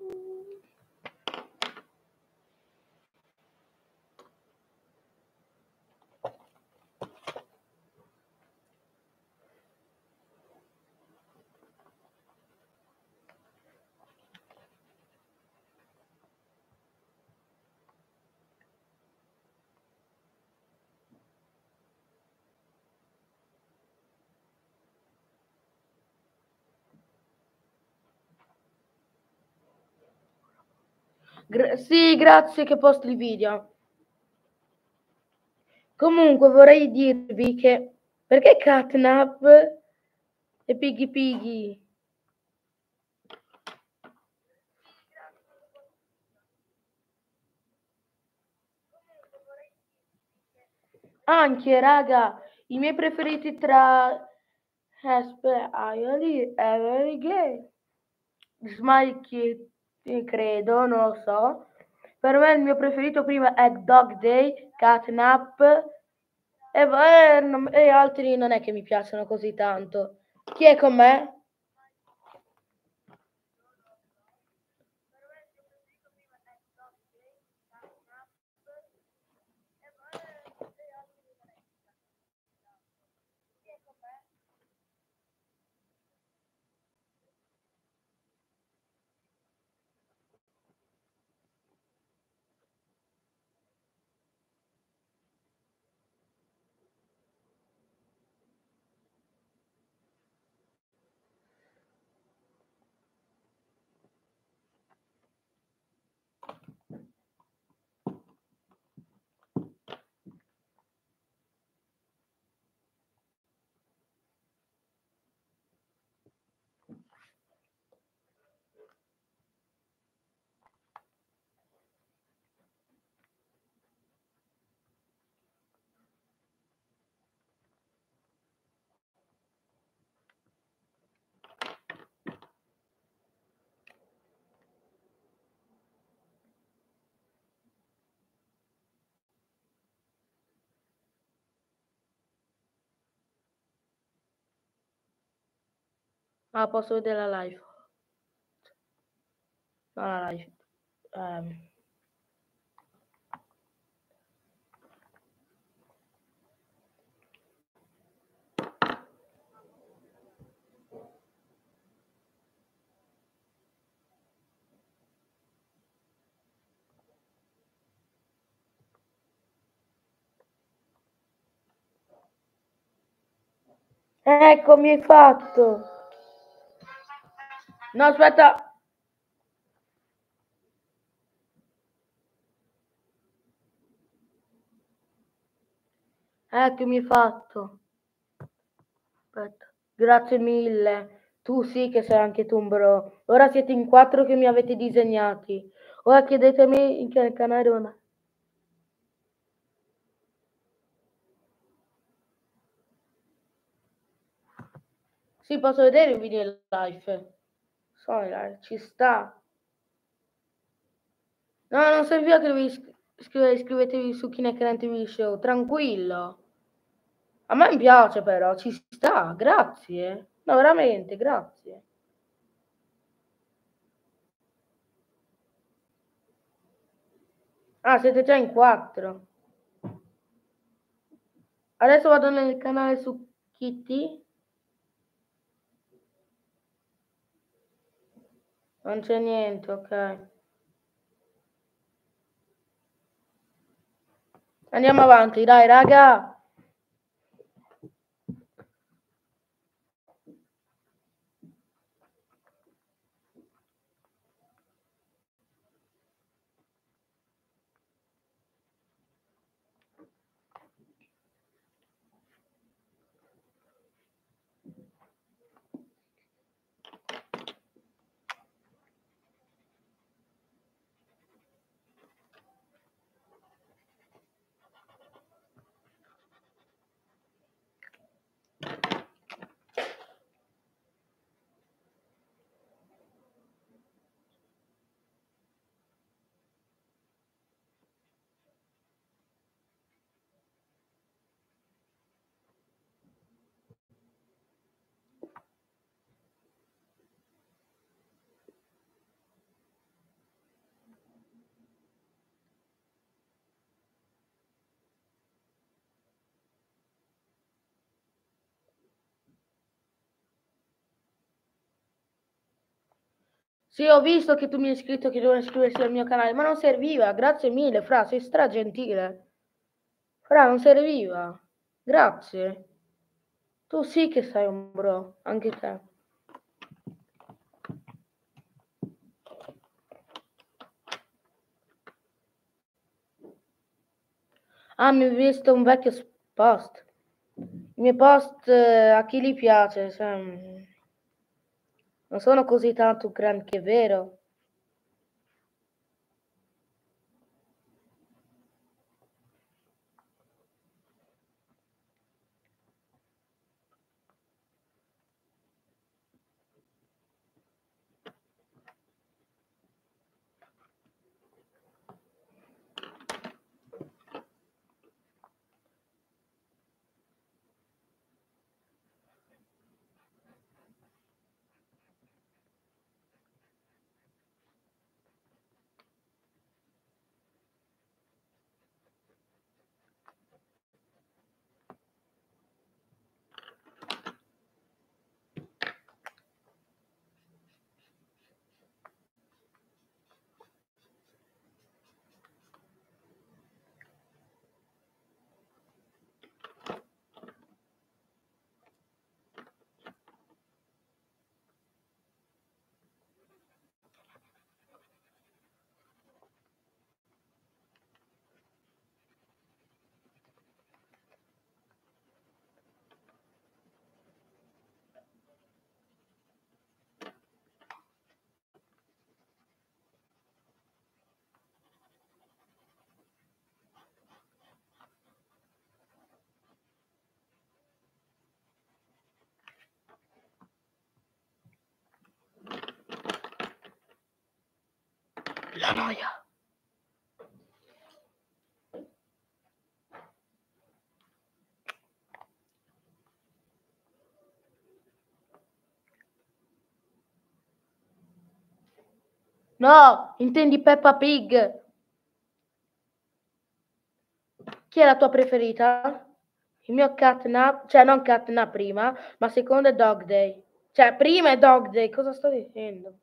呜 Gra- sì, grazie che posti il video. Comunque vorrei dirvi che perché Catnap e Piggy Piggy? Anche, raga, i miei preferiti tra Espe, Aioli, Every Gay, Smiley credo, non lo so. Per me il mio preferito prima è Dog Day, Catnap e, e, e altri non è che mi piacciono così tanto. Chi è con me? Ah, posso vedere la live. No, la live. Um. Ecco, mi hai fatto. No, aspetta. Ecco, mi hai fatto. Aspetta. Grazie mille. Tu sì che sei anche tu un bro. Ora siete in quattro che mi avete disegnati. Ora chiedetemi in che canale una. Sì, posso vedere il video live. Sorry, ci sta. No, non serviva che vi iscri- iscrivetevi su Kinecran TV Show, tranquillo. A me piace però, ci sta, grazie. No, veramente, grazie. Ah, siete già in quattro. Adesso vado nel canale su Kitty. Non c'è niente, ok. Andiamo avanti, dai, raga. Sì, ho visto che tu mi hai scritto che devo iscriversi al mio canale, ma non serviva. Grazie mille, Fra, sei stra gentile. Fra, non serviva. Grazie. Tu sì che sei un bro, anche te. Ah, mi hai visto un vecchio post. I miei post eh, a chi gli piace, cioè, non sono così tanto granché, vero? La noia. No, intendi Peppa Pig. Chi è la tua preferita? Il mio catnap, cioè non catnap prima, ma secondo è Dog Day. Cioè, prima è Dog Day, cosa sto dicendo?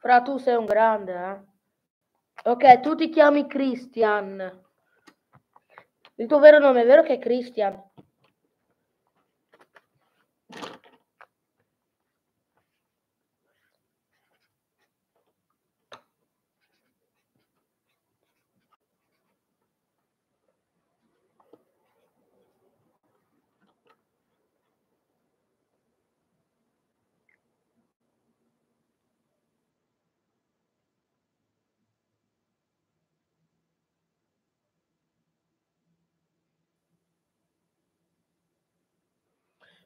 Fra tu sei un grande, eh? Ok, tu ti chiami Christian. Il tuo vero nome è vero che è Christian?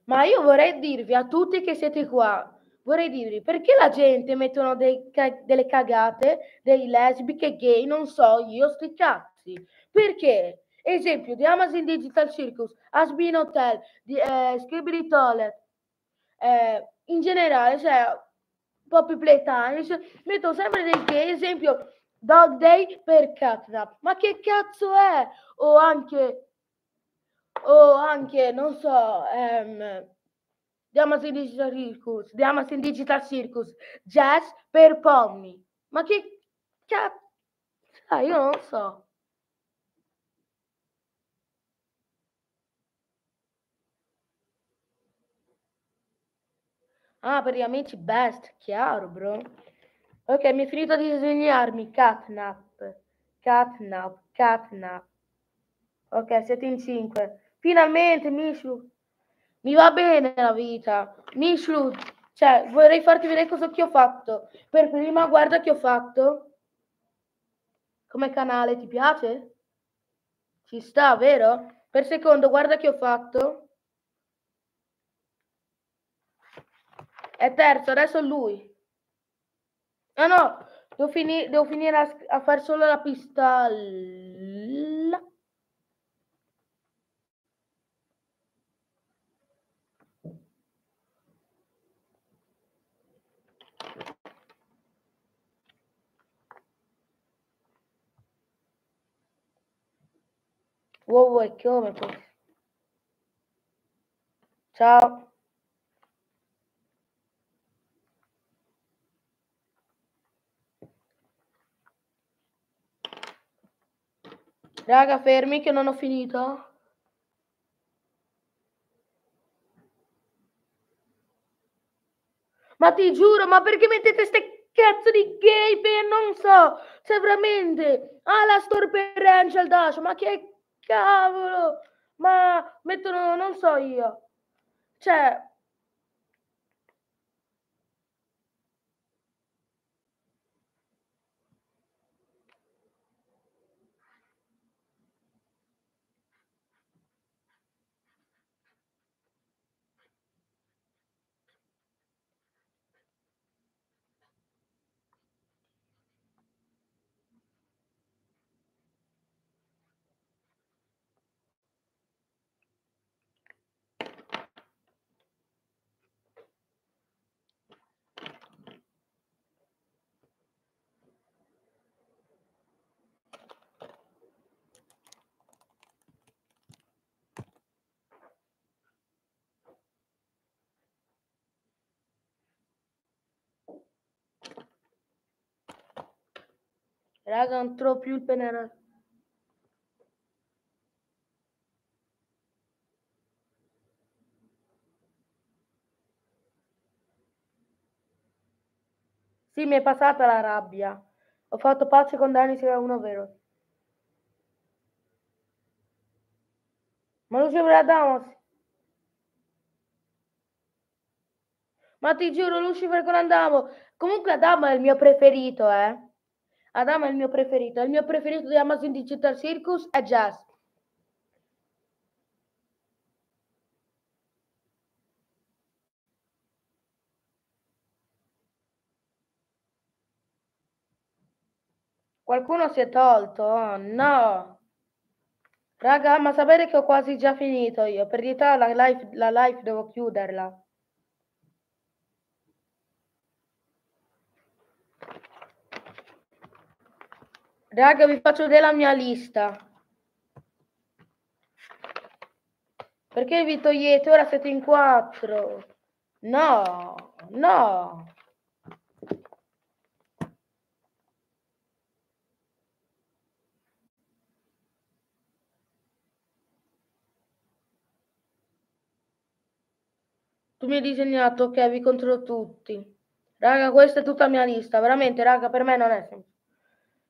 Ma io vorrei dirvi a tutti che siete qua, vorrei dirvi perché la gente mettono dei delle cagate, dei lesbiche, gay, non so, io sti cazzi. Perché? Esempio di Amazon Digital Circus, Asbin Hotel, di eh, Scribbly Toilet, eh, in generale, cioè Poppy Playtimes, mettono sempre dei gay, esempio Dog Day per Catnap. Ma che cazzo è? O anche o anche, non so, ehm, The Amazon Digital Circus, The Amazon Digital Circus, Jazz per Pommi. Ma che cazzo? Ah, io non so. Ah, per gli amici best, chiaro, bro. Ok, mi è finito di disegnarmi catnap, catnap, catnap. Ok, siete in 5. Finalmente, Mishu. Mi va bene la vita. Mi shrug. Cioè, vorrei farti vedere cosa che ho fatto. Per prima, guarda che ho fatto. Come canale, ti piace? Ci sta, vero? Per secondo, guarda che ho fatto. E terzo, adesso lui. No, no, devo, fini- devo finire a, a fare solo la pista. Wow, e come poi? Ciao. Raga, fermi che non ho finito. Ma ti giuro, ma perché mettete ste cazzo di gay per non so, se veramente ah la store per Angel Dash, ma che cavolo, ma mettono, non so io, cioè Raga, non trovo più il pennarello. Sì, mi è passata la rabbia. Ho fatto pace con Dani se era uno vero. Ma lo sembra Adamo. Ma ti giuro, Lucifer con Adamo. Comunque Adamo è il mio preferito, eh. Adamo è il mio preferito. Il mio preferito di Amazon Digital Circus è Jazz. Qualcuno si è tolto? No. Raga, ma sapete che ho quasi già finito io. Per verità la live, la live devo chiuderla. Raga, vi faccio vedere la mia lista. Perché vi togliete? Ora siete in quattro. No, no. Tu mi hai disegnato, ok, vi controllo tutti. Raga, questa è tutta mia lista. Veramente, raga, per me non è semplice.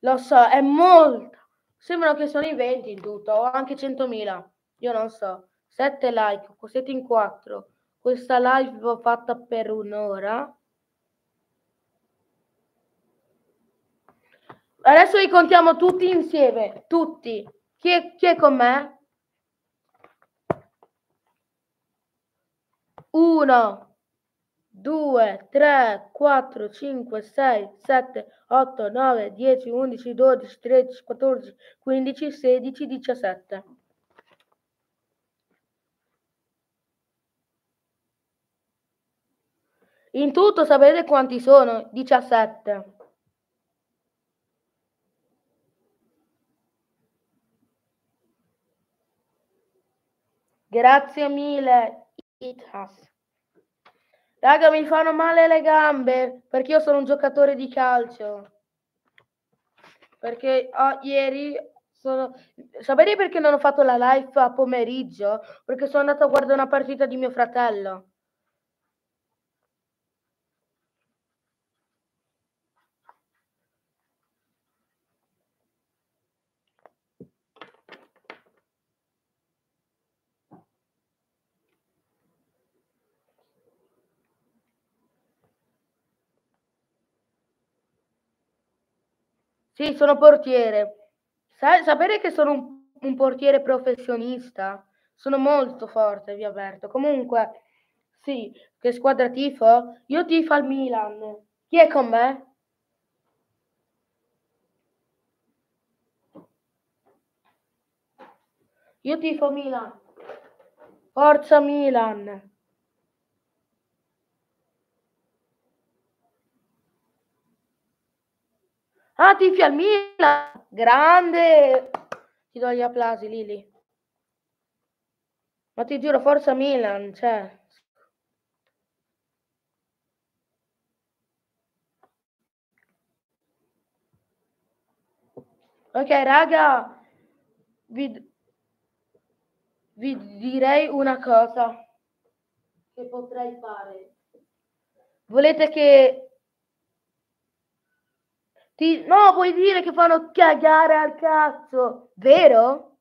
Lo so, è molta. Sembrano che sono in 20 in tutto, o anche 100.000. Io non so. 7 like, siete in 4. Questa live l'ho fatta per un'ora. Adesso li contiamo tutti insieme, tutti. Chi è, chi è con me? 1, 2, 3, 4, 5, 6, 7, 8, 9, 10, 11, 12, 13, 14, 15, 16, 17. In tutto sapete quanti sono? 17. Grazie mille, Ithas. Raga, mi fanno male le gambe perché io sono un giocatore di calcio. Perché oh, ieri sono... Sapete perché non ho fatto la live a pomeriggio? Perché sono andato a guardare una partita di mio fratello. Sì, sono portiere. Sai, sapere che sono un, un portiere professionista? Sono molto forte, vi avverto. Comunque, sì, che squadra tifo? Io tifo al Milan. Chi è con me? Io tifo Milan. Forza Milan. Ah, tifi al Milan. Grande. Ti do gli applausi, Lili. Ma ti giuro, forza Milan, cioè. Ok, raga, vi, vi direi una cosa che potrei fare. Volete che... Ti... No, vuoi dire che fanno cagare al cazzo, vero?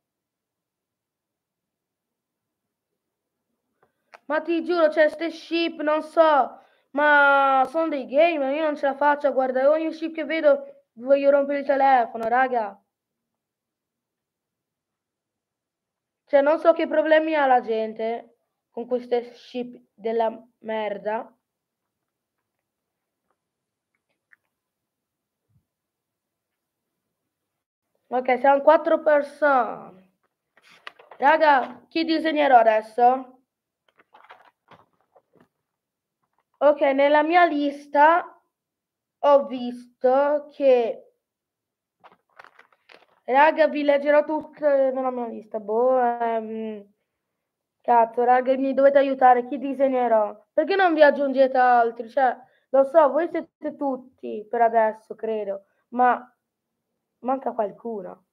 Ma ti giuro, c'è ste ship, non so, ma sono dei gamer, io non ce la faccio a guardare ogni ship che vedo, voglio rompere il telefono, raga. Cioè, non so che problemi ha la gente con queste ship della merda. Ok, siamo quattro persone. Raga, chi disegnerò adesso? Ok, nella mia lista ho visto che Raga, vi leggerò tutte nella mia lista. Boh, ehm, cazzo, raga, mi dovete aiutare. Chi disegnerò? Perché non vi aggiungete altri? Cioè, lo so, voi siete tutti per adesso, credo, ma manca qualcuno.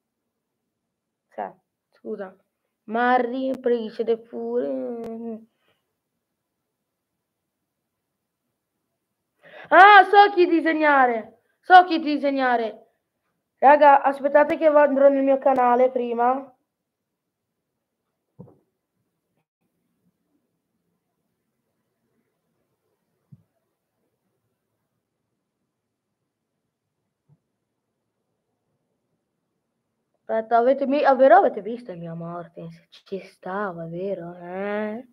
Cioè, scusa. Marri, Priscide, pure. Ah, so chi disegnare. So chi disegnare. Raga, aspettate che andrò nel mio canale prima. Aspetta, avete, mi- ah, vero avete visto il mio morte? Ci stava, vero? Eh?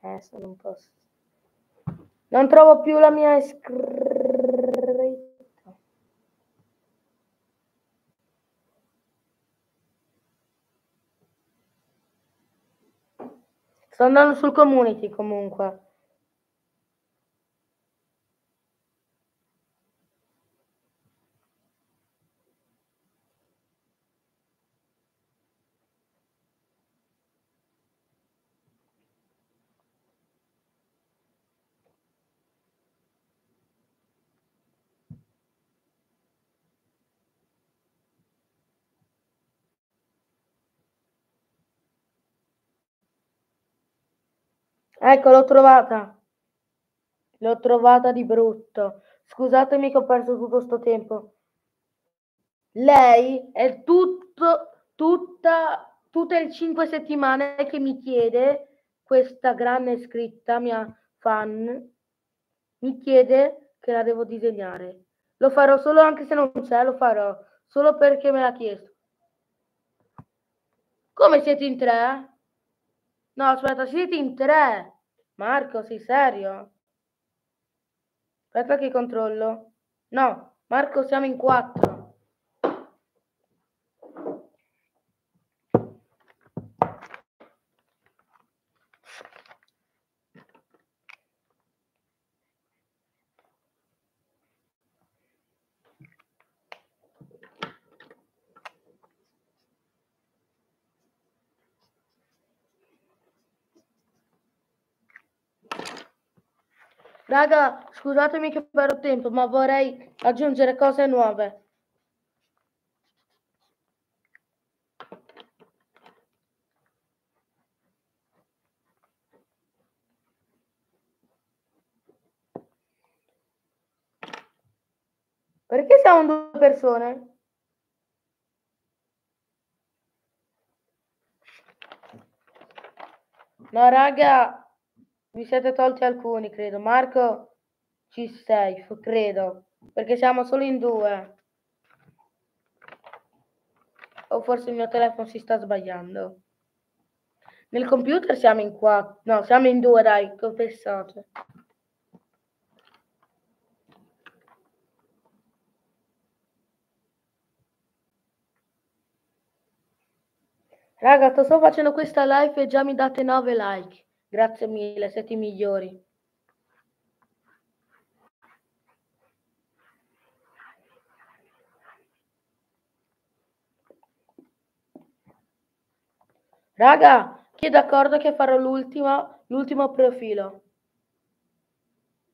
Eh, sono un po'... Non trovo più la mia iscritta. Sto andando sul community comunque. Ecco, l'ho trovata. L'ho trovata di brutto. Scusatemi che ho perso tutto sto tempo. Lei è tutto, tutta, tutte le cinque settimane che mi chiede questa grande scritta, mia fan, mi chiede che la devo disegnare. Lo farò solo anche se non c'è, lo farò solo perché me l'ha chiesto. Come siete in tre? No, aspetta, siete in tre. Marco, sei serio? Aspetta che controllo. No, Marco, siamo in quattro. Raga, scusatemi che perdo tempo, ma vorrei aggiungere cose nuove. Perché siamo due persone? No, raga, vi siete tolti alcuni, credo. Marco, ci sei, credo. Perché siamo solo in due. O forse il mio telefono si sta sbagliando. Nel computer siamo in quattro. No, siamo in due, dai, confessate. Raga, sto facendo questa live e già mi date 9 like. Grazie mille, siete i migliori. Raga, chi è d'accordo che farò l'ultimo profilo?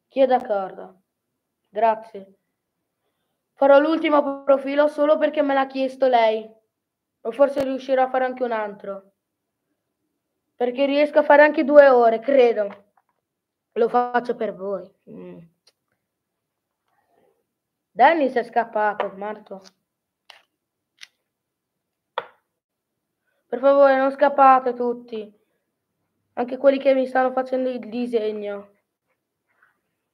Chi è d'accordo? Grazie. Farò l'ultimo profilo solo perché me l'ha chiesto lei. O forse riuscirò a fare anche un altro. Perché riesco a fare anche due ore, credo. Lo faccio per voi. Mm. Dennis è scappato, Marco. Per favore, non scappate tutti. Anche quelli che mi stanno facendo il disegno.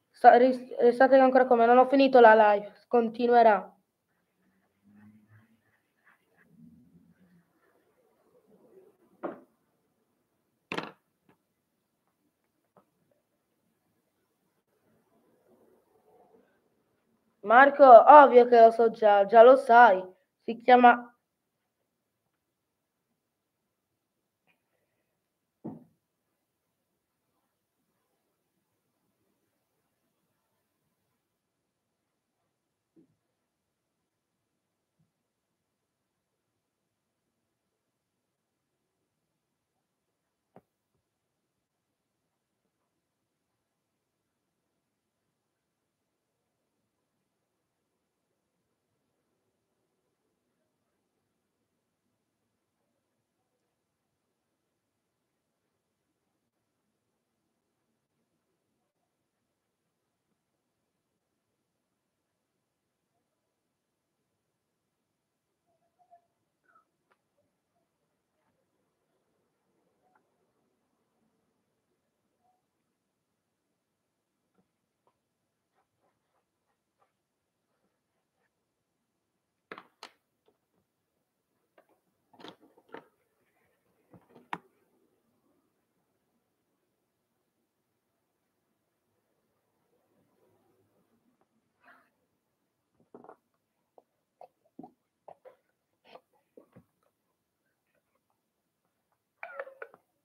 Sta, restate ancora come non ho finito la live. Continuerà. Marco, ovvio che lo so già, già lo sai. Si chiama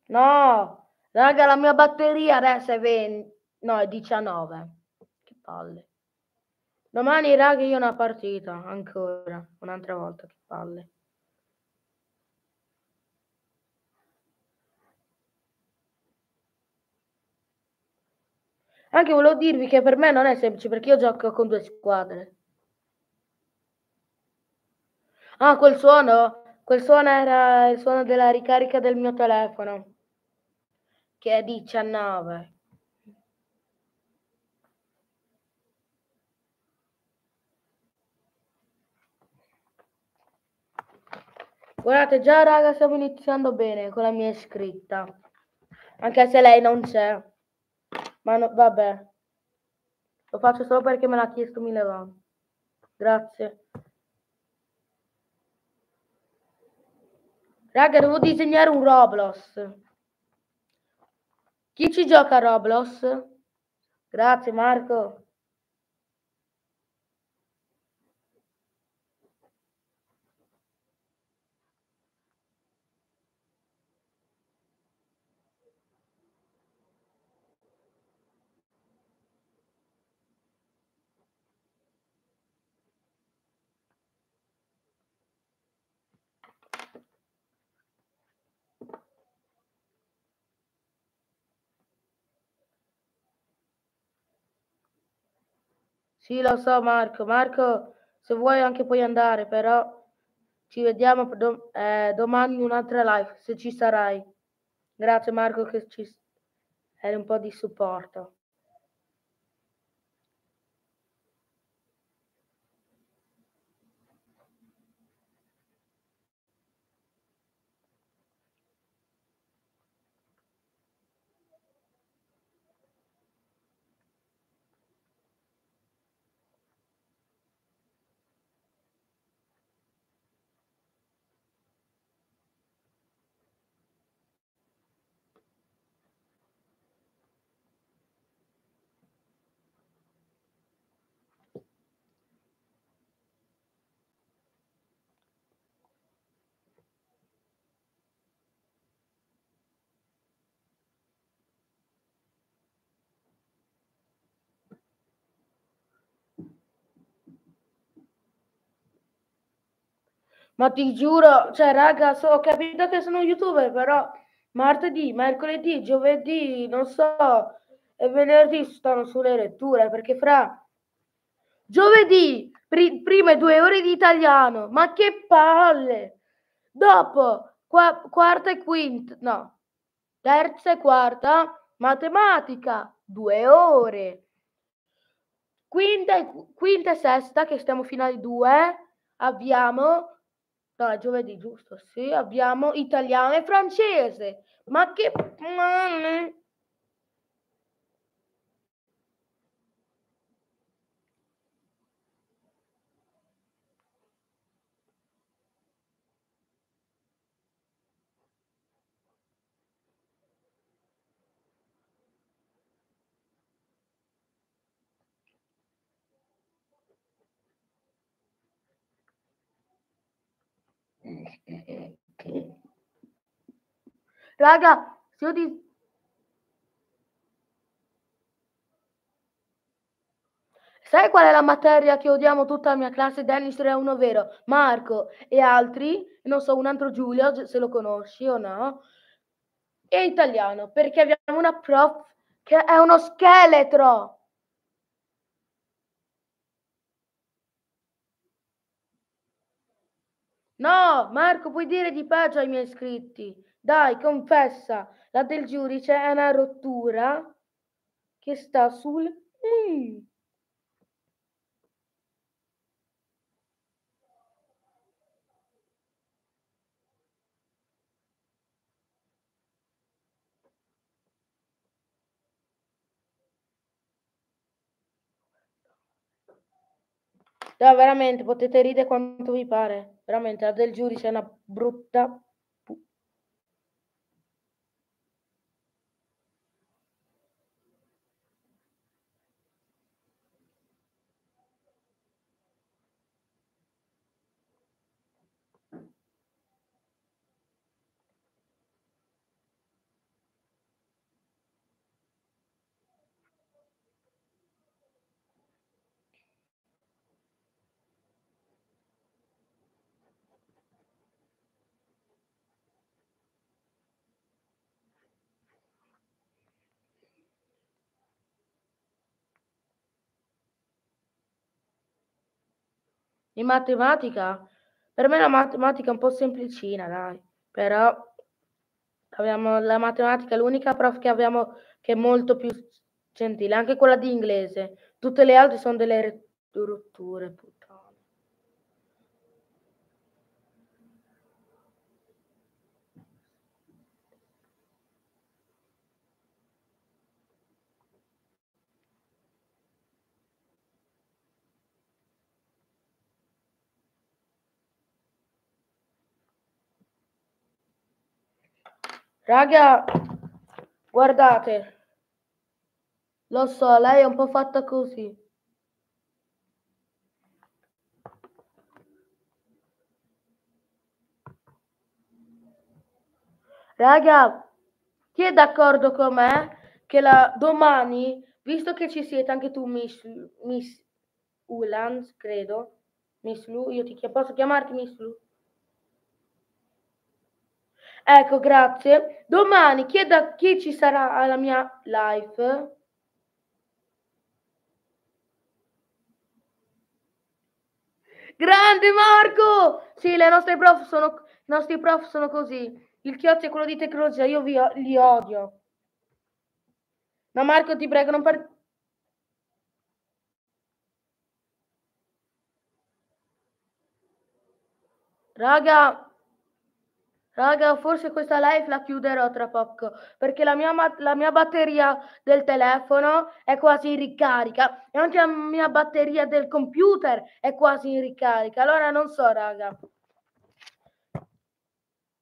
No, raga, la mia batteria adesso è 20, no, è 19. Che palle. Domani, raga, io una partita, ancora, un'altra volta, che palle. Anche volevo dirvi che per me non è semplice perché io gioco con due squadre. Ah, quel suono? Quel suono era il suono della ricarica del mio telefono che è 19. Guardate, già raga stiamo iniziando bene con la mia iscritta. Anche se lei non c'è. Ma no, vabbè. Lo faccio solo perché me l'ha chiesto mille volte. Grazie. Raga, devo disegnare un Roblox. Chi ci gioca a Roblox? Grazie Marco. Sì, lo so Marco. Marco, se vuoi anche puoi andare, però ci vediamo do- eh, domani in un'altra live, se ci sarai. Grazie Marco che ci hai un po' di supporto. Ma ti giuro, cioè, raga, so, ho capito che sono youtuber, però martedì, mercoledì, giovedì, non so, e venerdì stanno sulle letture, perché fra giovedì, pri- prime due ore di italiano, ma che palle! Dopo, qua- quarta e quinta, no, terza e quarta, matematica, due ore. Quinta e, quinta e sesta, che stiamo fino alle due, abbiamo No, è giovedì, giusto? Sì, abbiamo italiano e francese. Ma che... Raga, se io ti... Sai qual è la materia che odiamo tutta la mia classe? Dennis 3-1 vero, Marco e altri, non so, un altro Giulio, se lo conosci o no, e italiano, perché abbiamo una prof che è uno scheletro. No, Marco, puoi dire di peggio ai miei iscritti. Dai, confessa, la del giudice è una rottura che sta sul... Mm. No, veramente, potete ridere quanto vi pare. Veramente, la del giudice è una brutta In matematica? Per me la matematica è un po' semplicina, dai. Però abbiamo la matematica, l'unica prof che abbiamo che è molto più gentile, anche quella di inglese. Tutte le altre sono delle rotture, Raga, guardate. Lo so, lei è un po' fatta così. Raga, chi è d'accordo con me che la, domani, visto che ci siete anche tu, Miss, Miss Ulands, credo, Miss Lu, io ti posso chiamarti Miss Lu? Ecco, grazie. Domani chi, da, chi ci sarà alla mia live? Grande Marco! Sì, le nostre prof sono, i nostri prof sono così. Il chiozzo è quello di tecnologia, io vi, li odio. Ma Marco, ti prego, non par... Raga, Raga, forse questa live la chiuderò tra poco perché la mia, la mia, batteria del telefono è quasi in ricarica e anche la mia batteria del computer è quasi in ricarica. Allora non so, raga.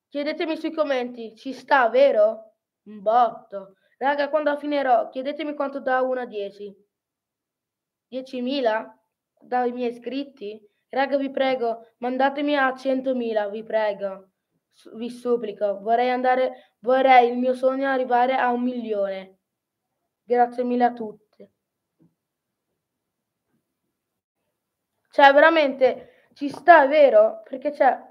Chiedetemi sui commenti, ci sta, vero? Un botto. Raga, quando finirò, chiedetemi quanto da 1 a 10. 10.000 dai miei iscritti? Raga, vi prego, mandatemi a 100.000, vi prego vi supplico, vorrei andare, vorrei il mio sogno arrivare a un milione. Grazie mille a tutti. Cioè, veramente ci sta, vero? Perché c'è.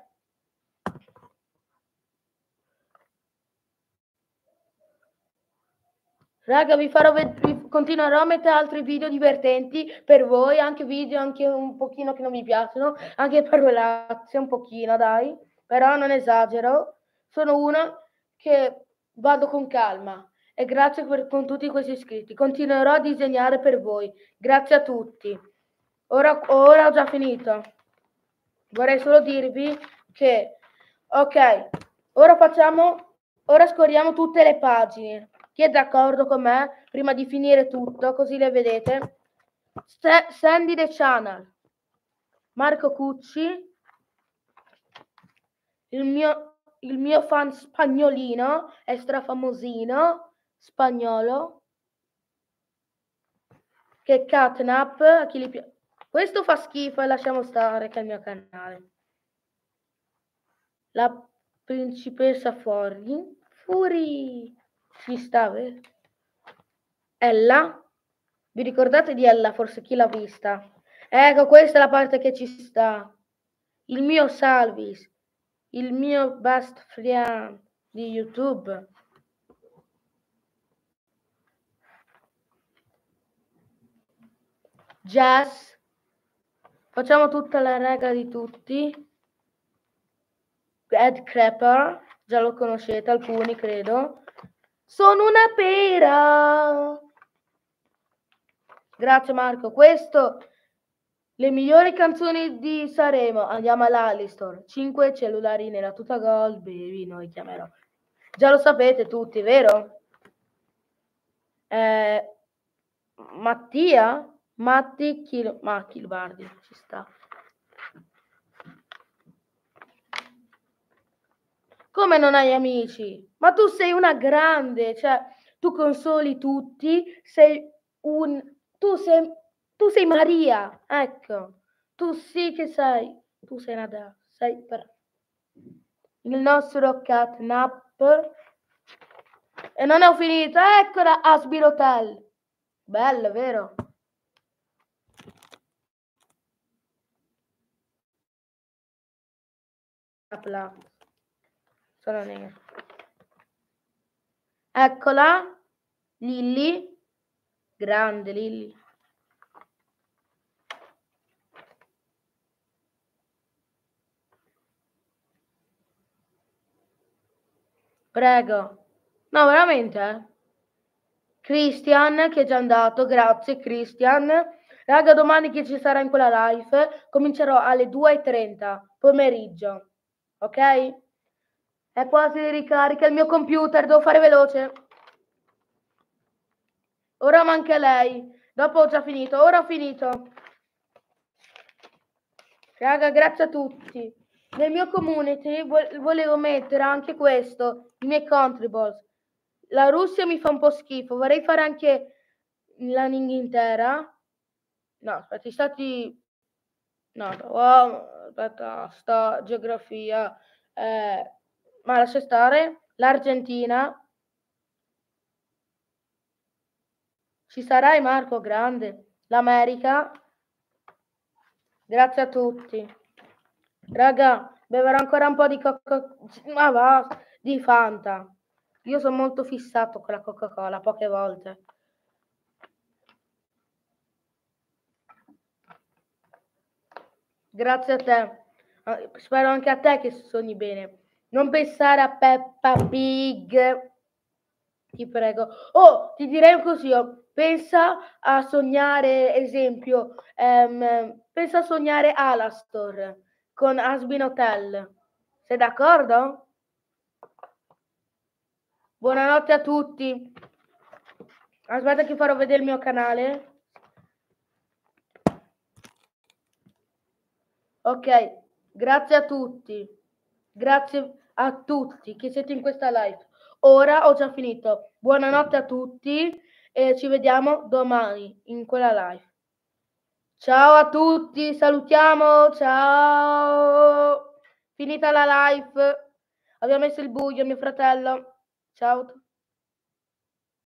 Raga, vi farò vedere, continuerò a mettere altri video divertenti per voi, anche video anche un pochino che non vi piacciono, anche parolacce un pochino, dai. Però non esagero. Sono una che vado con calma e grazie per, con tutti questi iscritti. Continuerò a disegnare per voi. Grazie a tutti. Ora, ora ho già finito. Vorrei solo dirvi che, ok, ora facciamo, ora scorriamo tutte le pagine. Chi è d'accordo con me? Prima di finire tutto, così le vedete. Sandy the Channel, Marco Cucci, il mio, il mio fan spagnolino, è strafamosino, spagnolo, che catnap, chi gli piace. Questo fa schifo e lasciamo stare che è il mio canale. La principessa fuori, fuori, ci sta, vero? Ella, vi ricordate di Ella, forse chi l'ha vista? Ecco, questa è la parte che ci sta. Il mio Salvis, il mio best friend di YouTube. Jazz. Facciamo tutta la regola di tutti. Ed Crapper, già lo conoscete alcuni, credo. Sono una pera. Grazie Marco. Questo le migliori canzoni di Saremo. Andiamo all'Alistor. 5 cellulari nella tuta gold, baby, noi chiamerò. Già lo sapete tutti, vero? Eh, Mattia? Matti Kil Ma Kilbardi, ci sta. Come non hai amici? Ma tu sei una grande, cioè tu consoli tutti, sei un tu sei tu sei Maria, ecco. Tu sì che sei, tu sei Nada, sei per il nostro catnap e non ho finito, eccola Asbir Hotel. Bello, vero? Sono nera. Eccola, Lilly, grande Lilly. Prego. No, veramente? Eh? Christian che è già andato, grazie Christian. Raga, domani che ci sarà in quella live comincerò alle 2.30 pomeriggio. Ok? È quasi ricarica il mio computer, devo fare veloce. Ora manca lei. Dopo ho già finito, ora ho finito. Raga, grazie a tutti. Nel mio community volevo mettere anche questo, i miei country balls. La Russia mi fa un po' schifo, vorrei fare anche l'Inghilterra. No, aspetta, i stati... No, oh, aspetta, sta geografia. Eh, ma lascia stare. L'Argentina. Ci sarai Marco, grande. L'America. Grazie a tutti. Raga, beverò ancora un po' di Coca... Ma va, di Fanta. Io sono molto fissato con la Coca-Cola, poche volte. Grazie a te. Ah, spero anche a te che sogni bene. Non pensare a Peppa Pig. Ti prego. Oh, ti direi così. Oh. Pensa a sognare, esempio, um, pensa a sognare Alastor con Asbin Hotel. Sei d'accordo? Buonanotte a tutti. Aspetta che farò vedere il mio canale. Ok, grazie a tutti. Grazie a tutti che siete in questa live. Ora ho già finito. Buonanotte a tutti e ci vediamo domani in quella live. Ciao a tutti, salutiamo, ciao. Finita la live. Abbiamo messo il buio, mio fratello. Ciao.